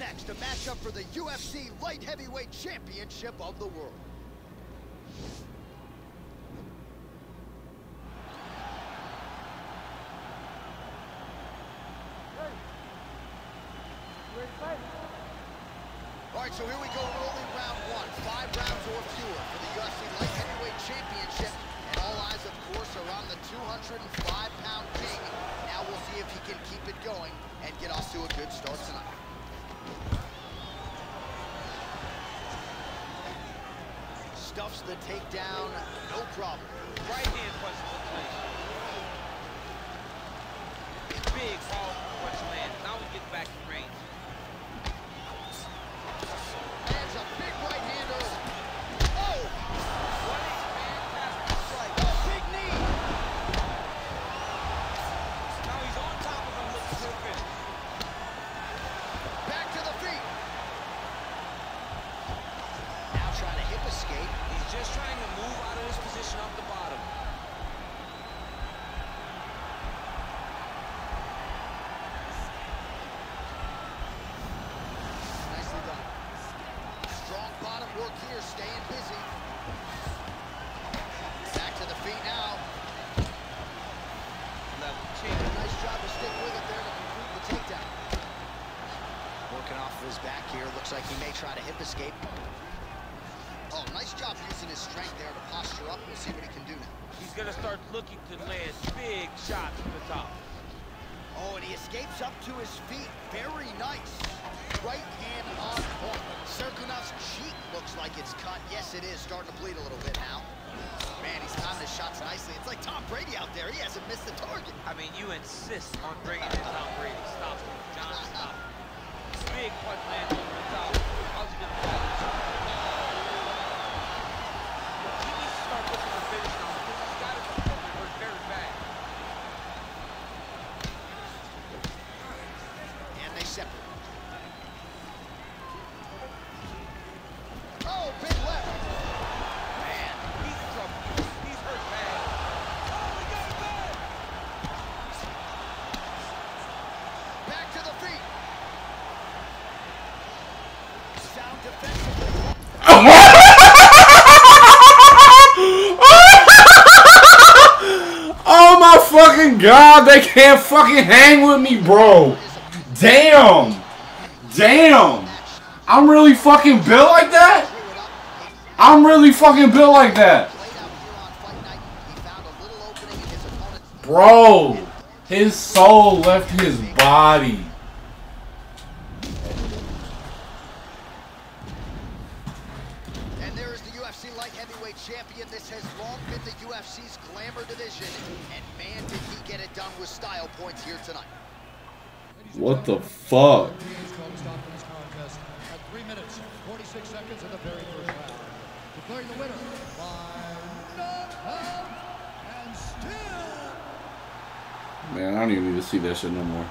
Stage to match up for the UFC Light Heavyweight Championship of the world. All right, so here we go, rolling round one. Five rounds or fewer for the UFC Light Heavyweight Championship. And all eyes, of course, are on the 205-pound king. Now we'll see if he can keep it going and get off to a good start tonight. Stuffs the takedown, no problem. Escape. Oh, nice job using his strength there to posture up. We'll see what he can do now. He's gonna start looking to land big shots from the top. Oh, and he escapes up to his feet. Very nice. Right hand on point. Serkunov's cheek looks like it's cut. Yes, it is. Starting to bleed a little bit now. Man, he's timing his shots nicely. It's like Tom Brady out there. He hasn't missed the target. I mean, you insist on bringing in Tom Brady. Stop it. John, stop it. Big punch lands over the top. How's he gonna follow this up? He needs to start looking to finish now because he's got his opponent hurt very bad. And they separate. Oh, big left. Man, he's in trouble. He's, he's hurt bad. Oh, he got it bad. Back to the feet. Sound defensively. Oh my fucking god, they can't fucking hang with me, bro. Damn. Damn. I'm really fucking built like that? I'm really fucking built like that. Bro, his soul left his body. Still Man, I don't even need to see that shit no more.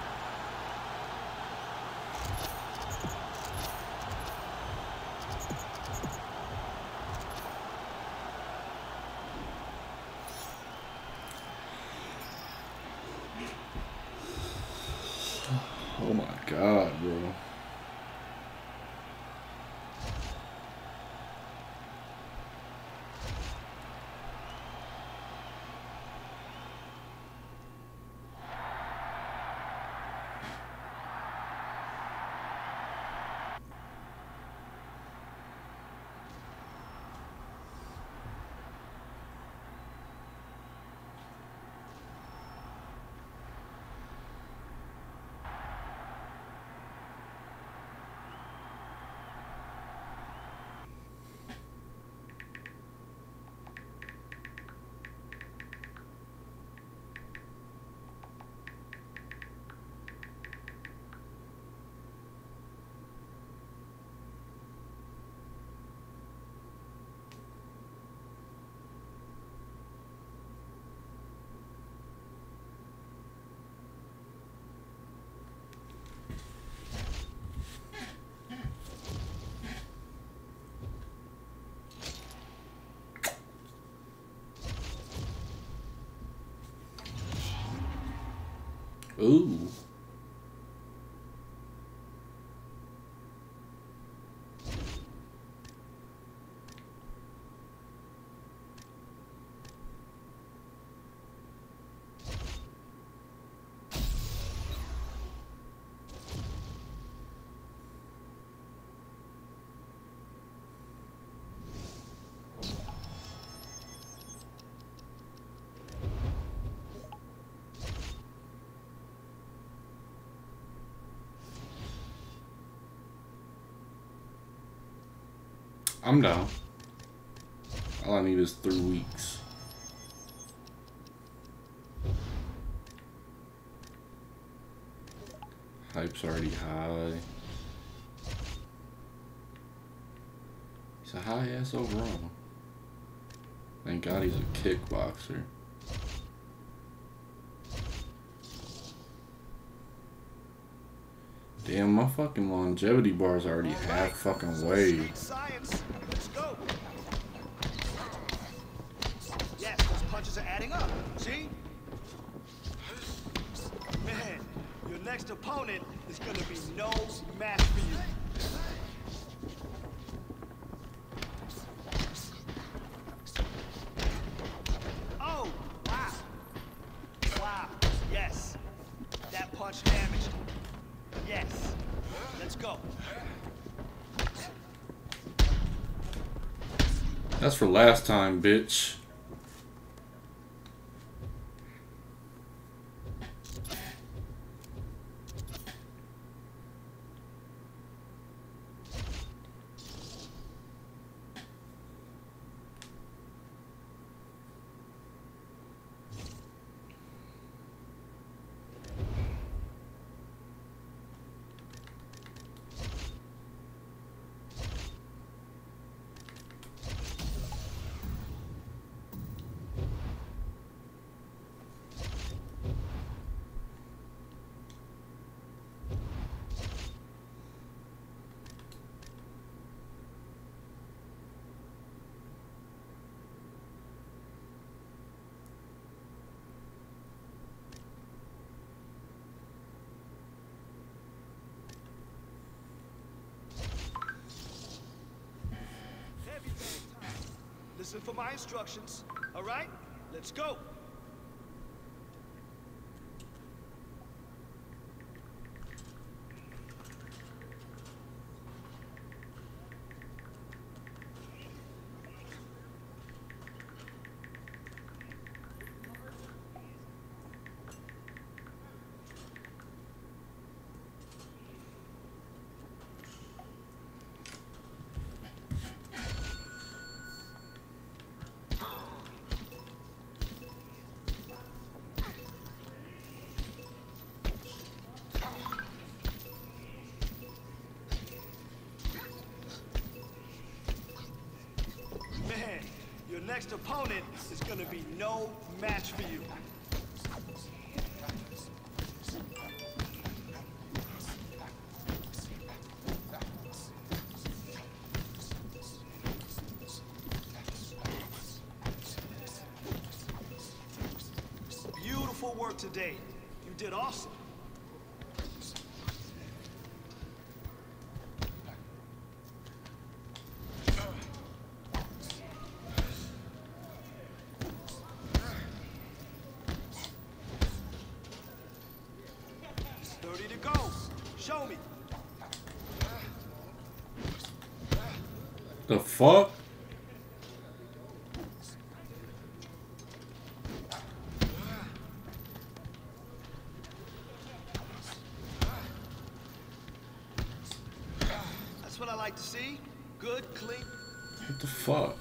I'm down. All I need is three weeks. Hype's already high. He's a high ass overall. Thank God he's a kickboxer. Damn, my fucking longevity bar is already half fucking way. Adding up. See? Man, your next opponent is gonna be no match for you. Oh, wow. Wow, yes. That punch. Yes. Let's go. That's for last time, bitch. Listen for my instructions. All right? Let's go. Next opponent is gonna be no match for you. Beautiful work today. You did awesome. Fuck? That's what I like to see. Good, clean. What the fuck?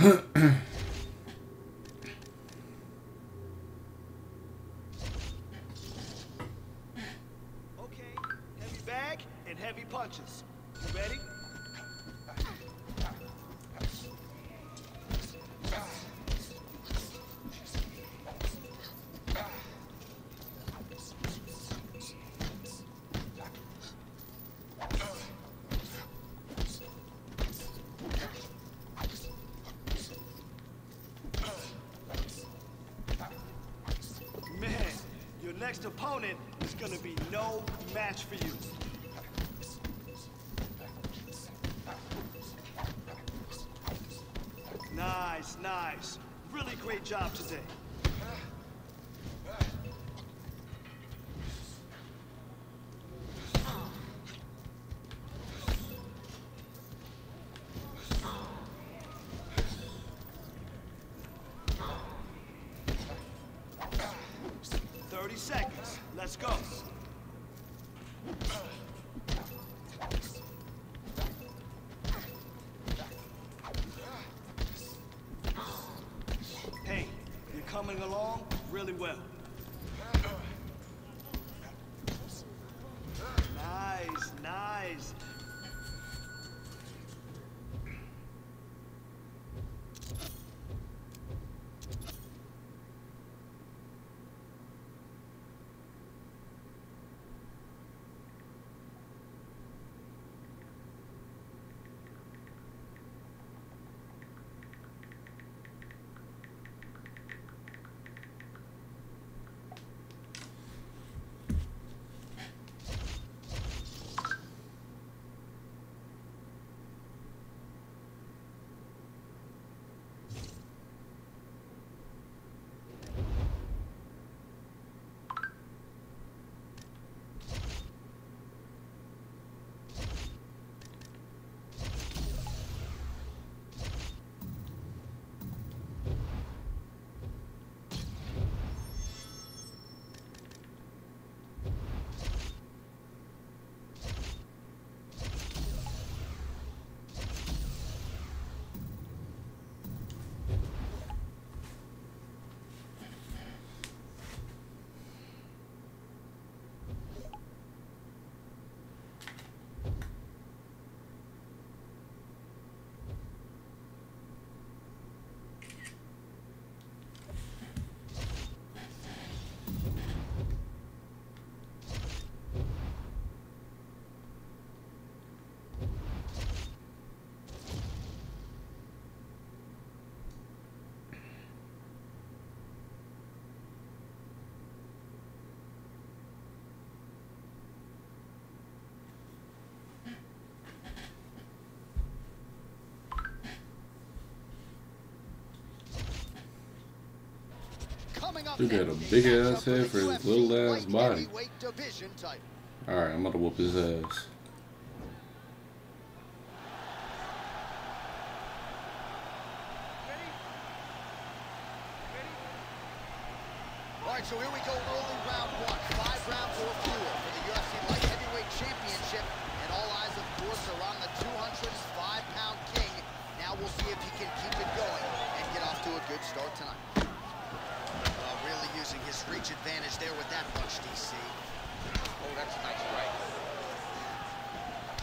Okay, heavy bag and heavy punches. Next opponent is gonna be no match for you. Nice, nice. Really great job today. Really well. Nice, nice. Dude got a big ass head for his little ass body. Alright, I'm to whoop his ass. All right, so here we go, early round one. Five rounds or fewer for the UFC Light Heavyweight Championship. And all eyes, of course, are on the 205-pound king. Now we'll see if he can keep it going and get off to a good start tonight. Using his reach advantage there with that punch, DC. Oh, that's a nice right.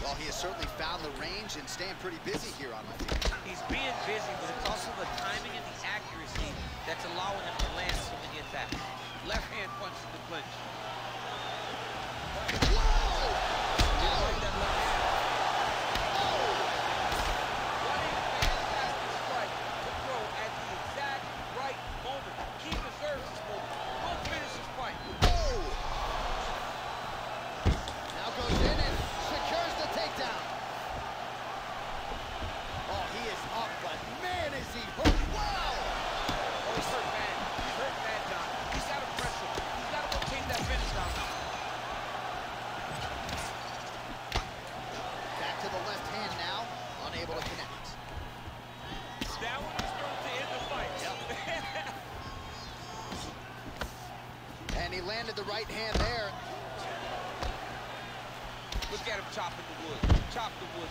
Well, he has certainly found the range and staying pretty busy here on my team. He's being busy, but it's also the timing and the accuracy that's allowing him to land so many attacks. Left hand punch in the clinch. That right hand there. Look at him chopping the wood. Chop the wood.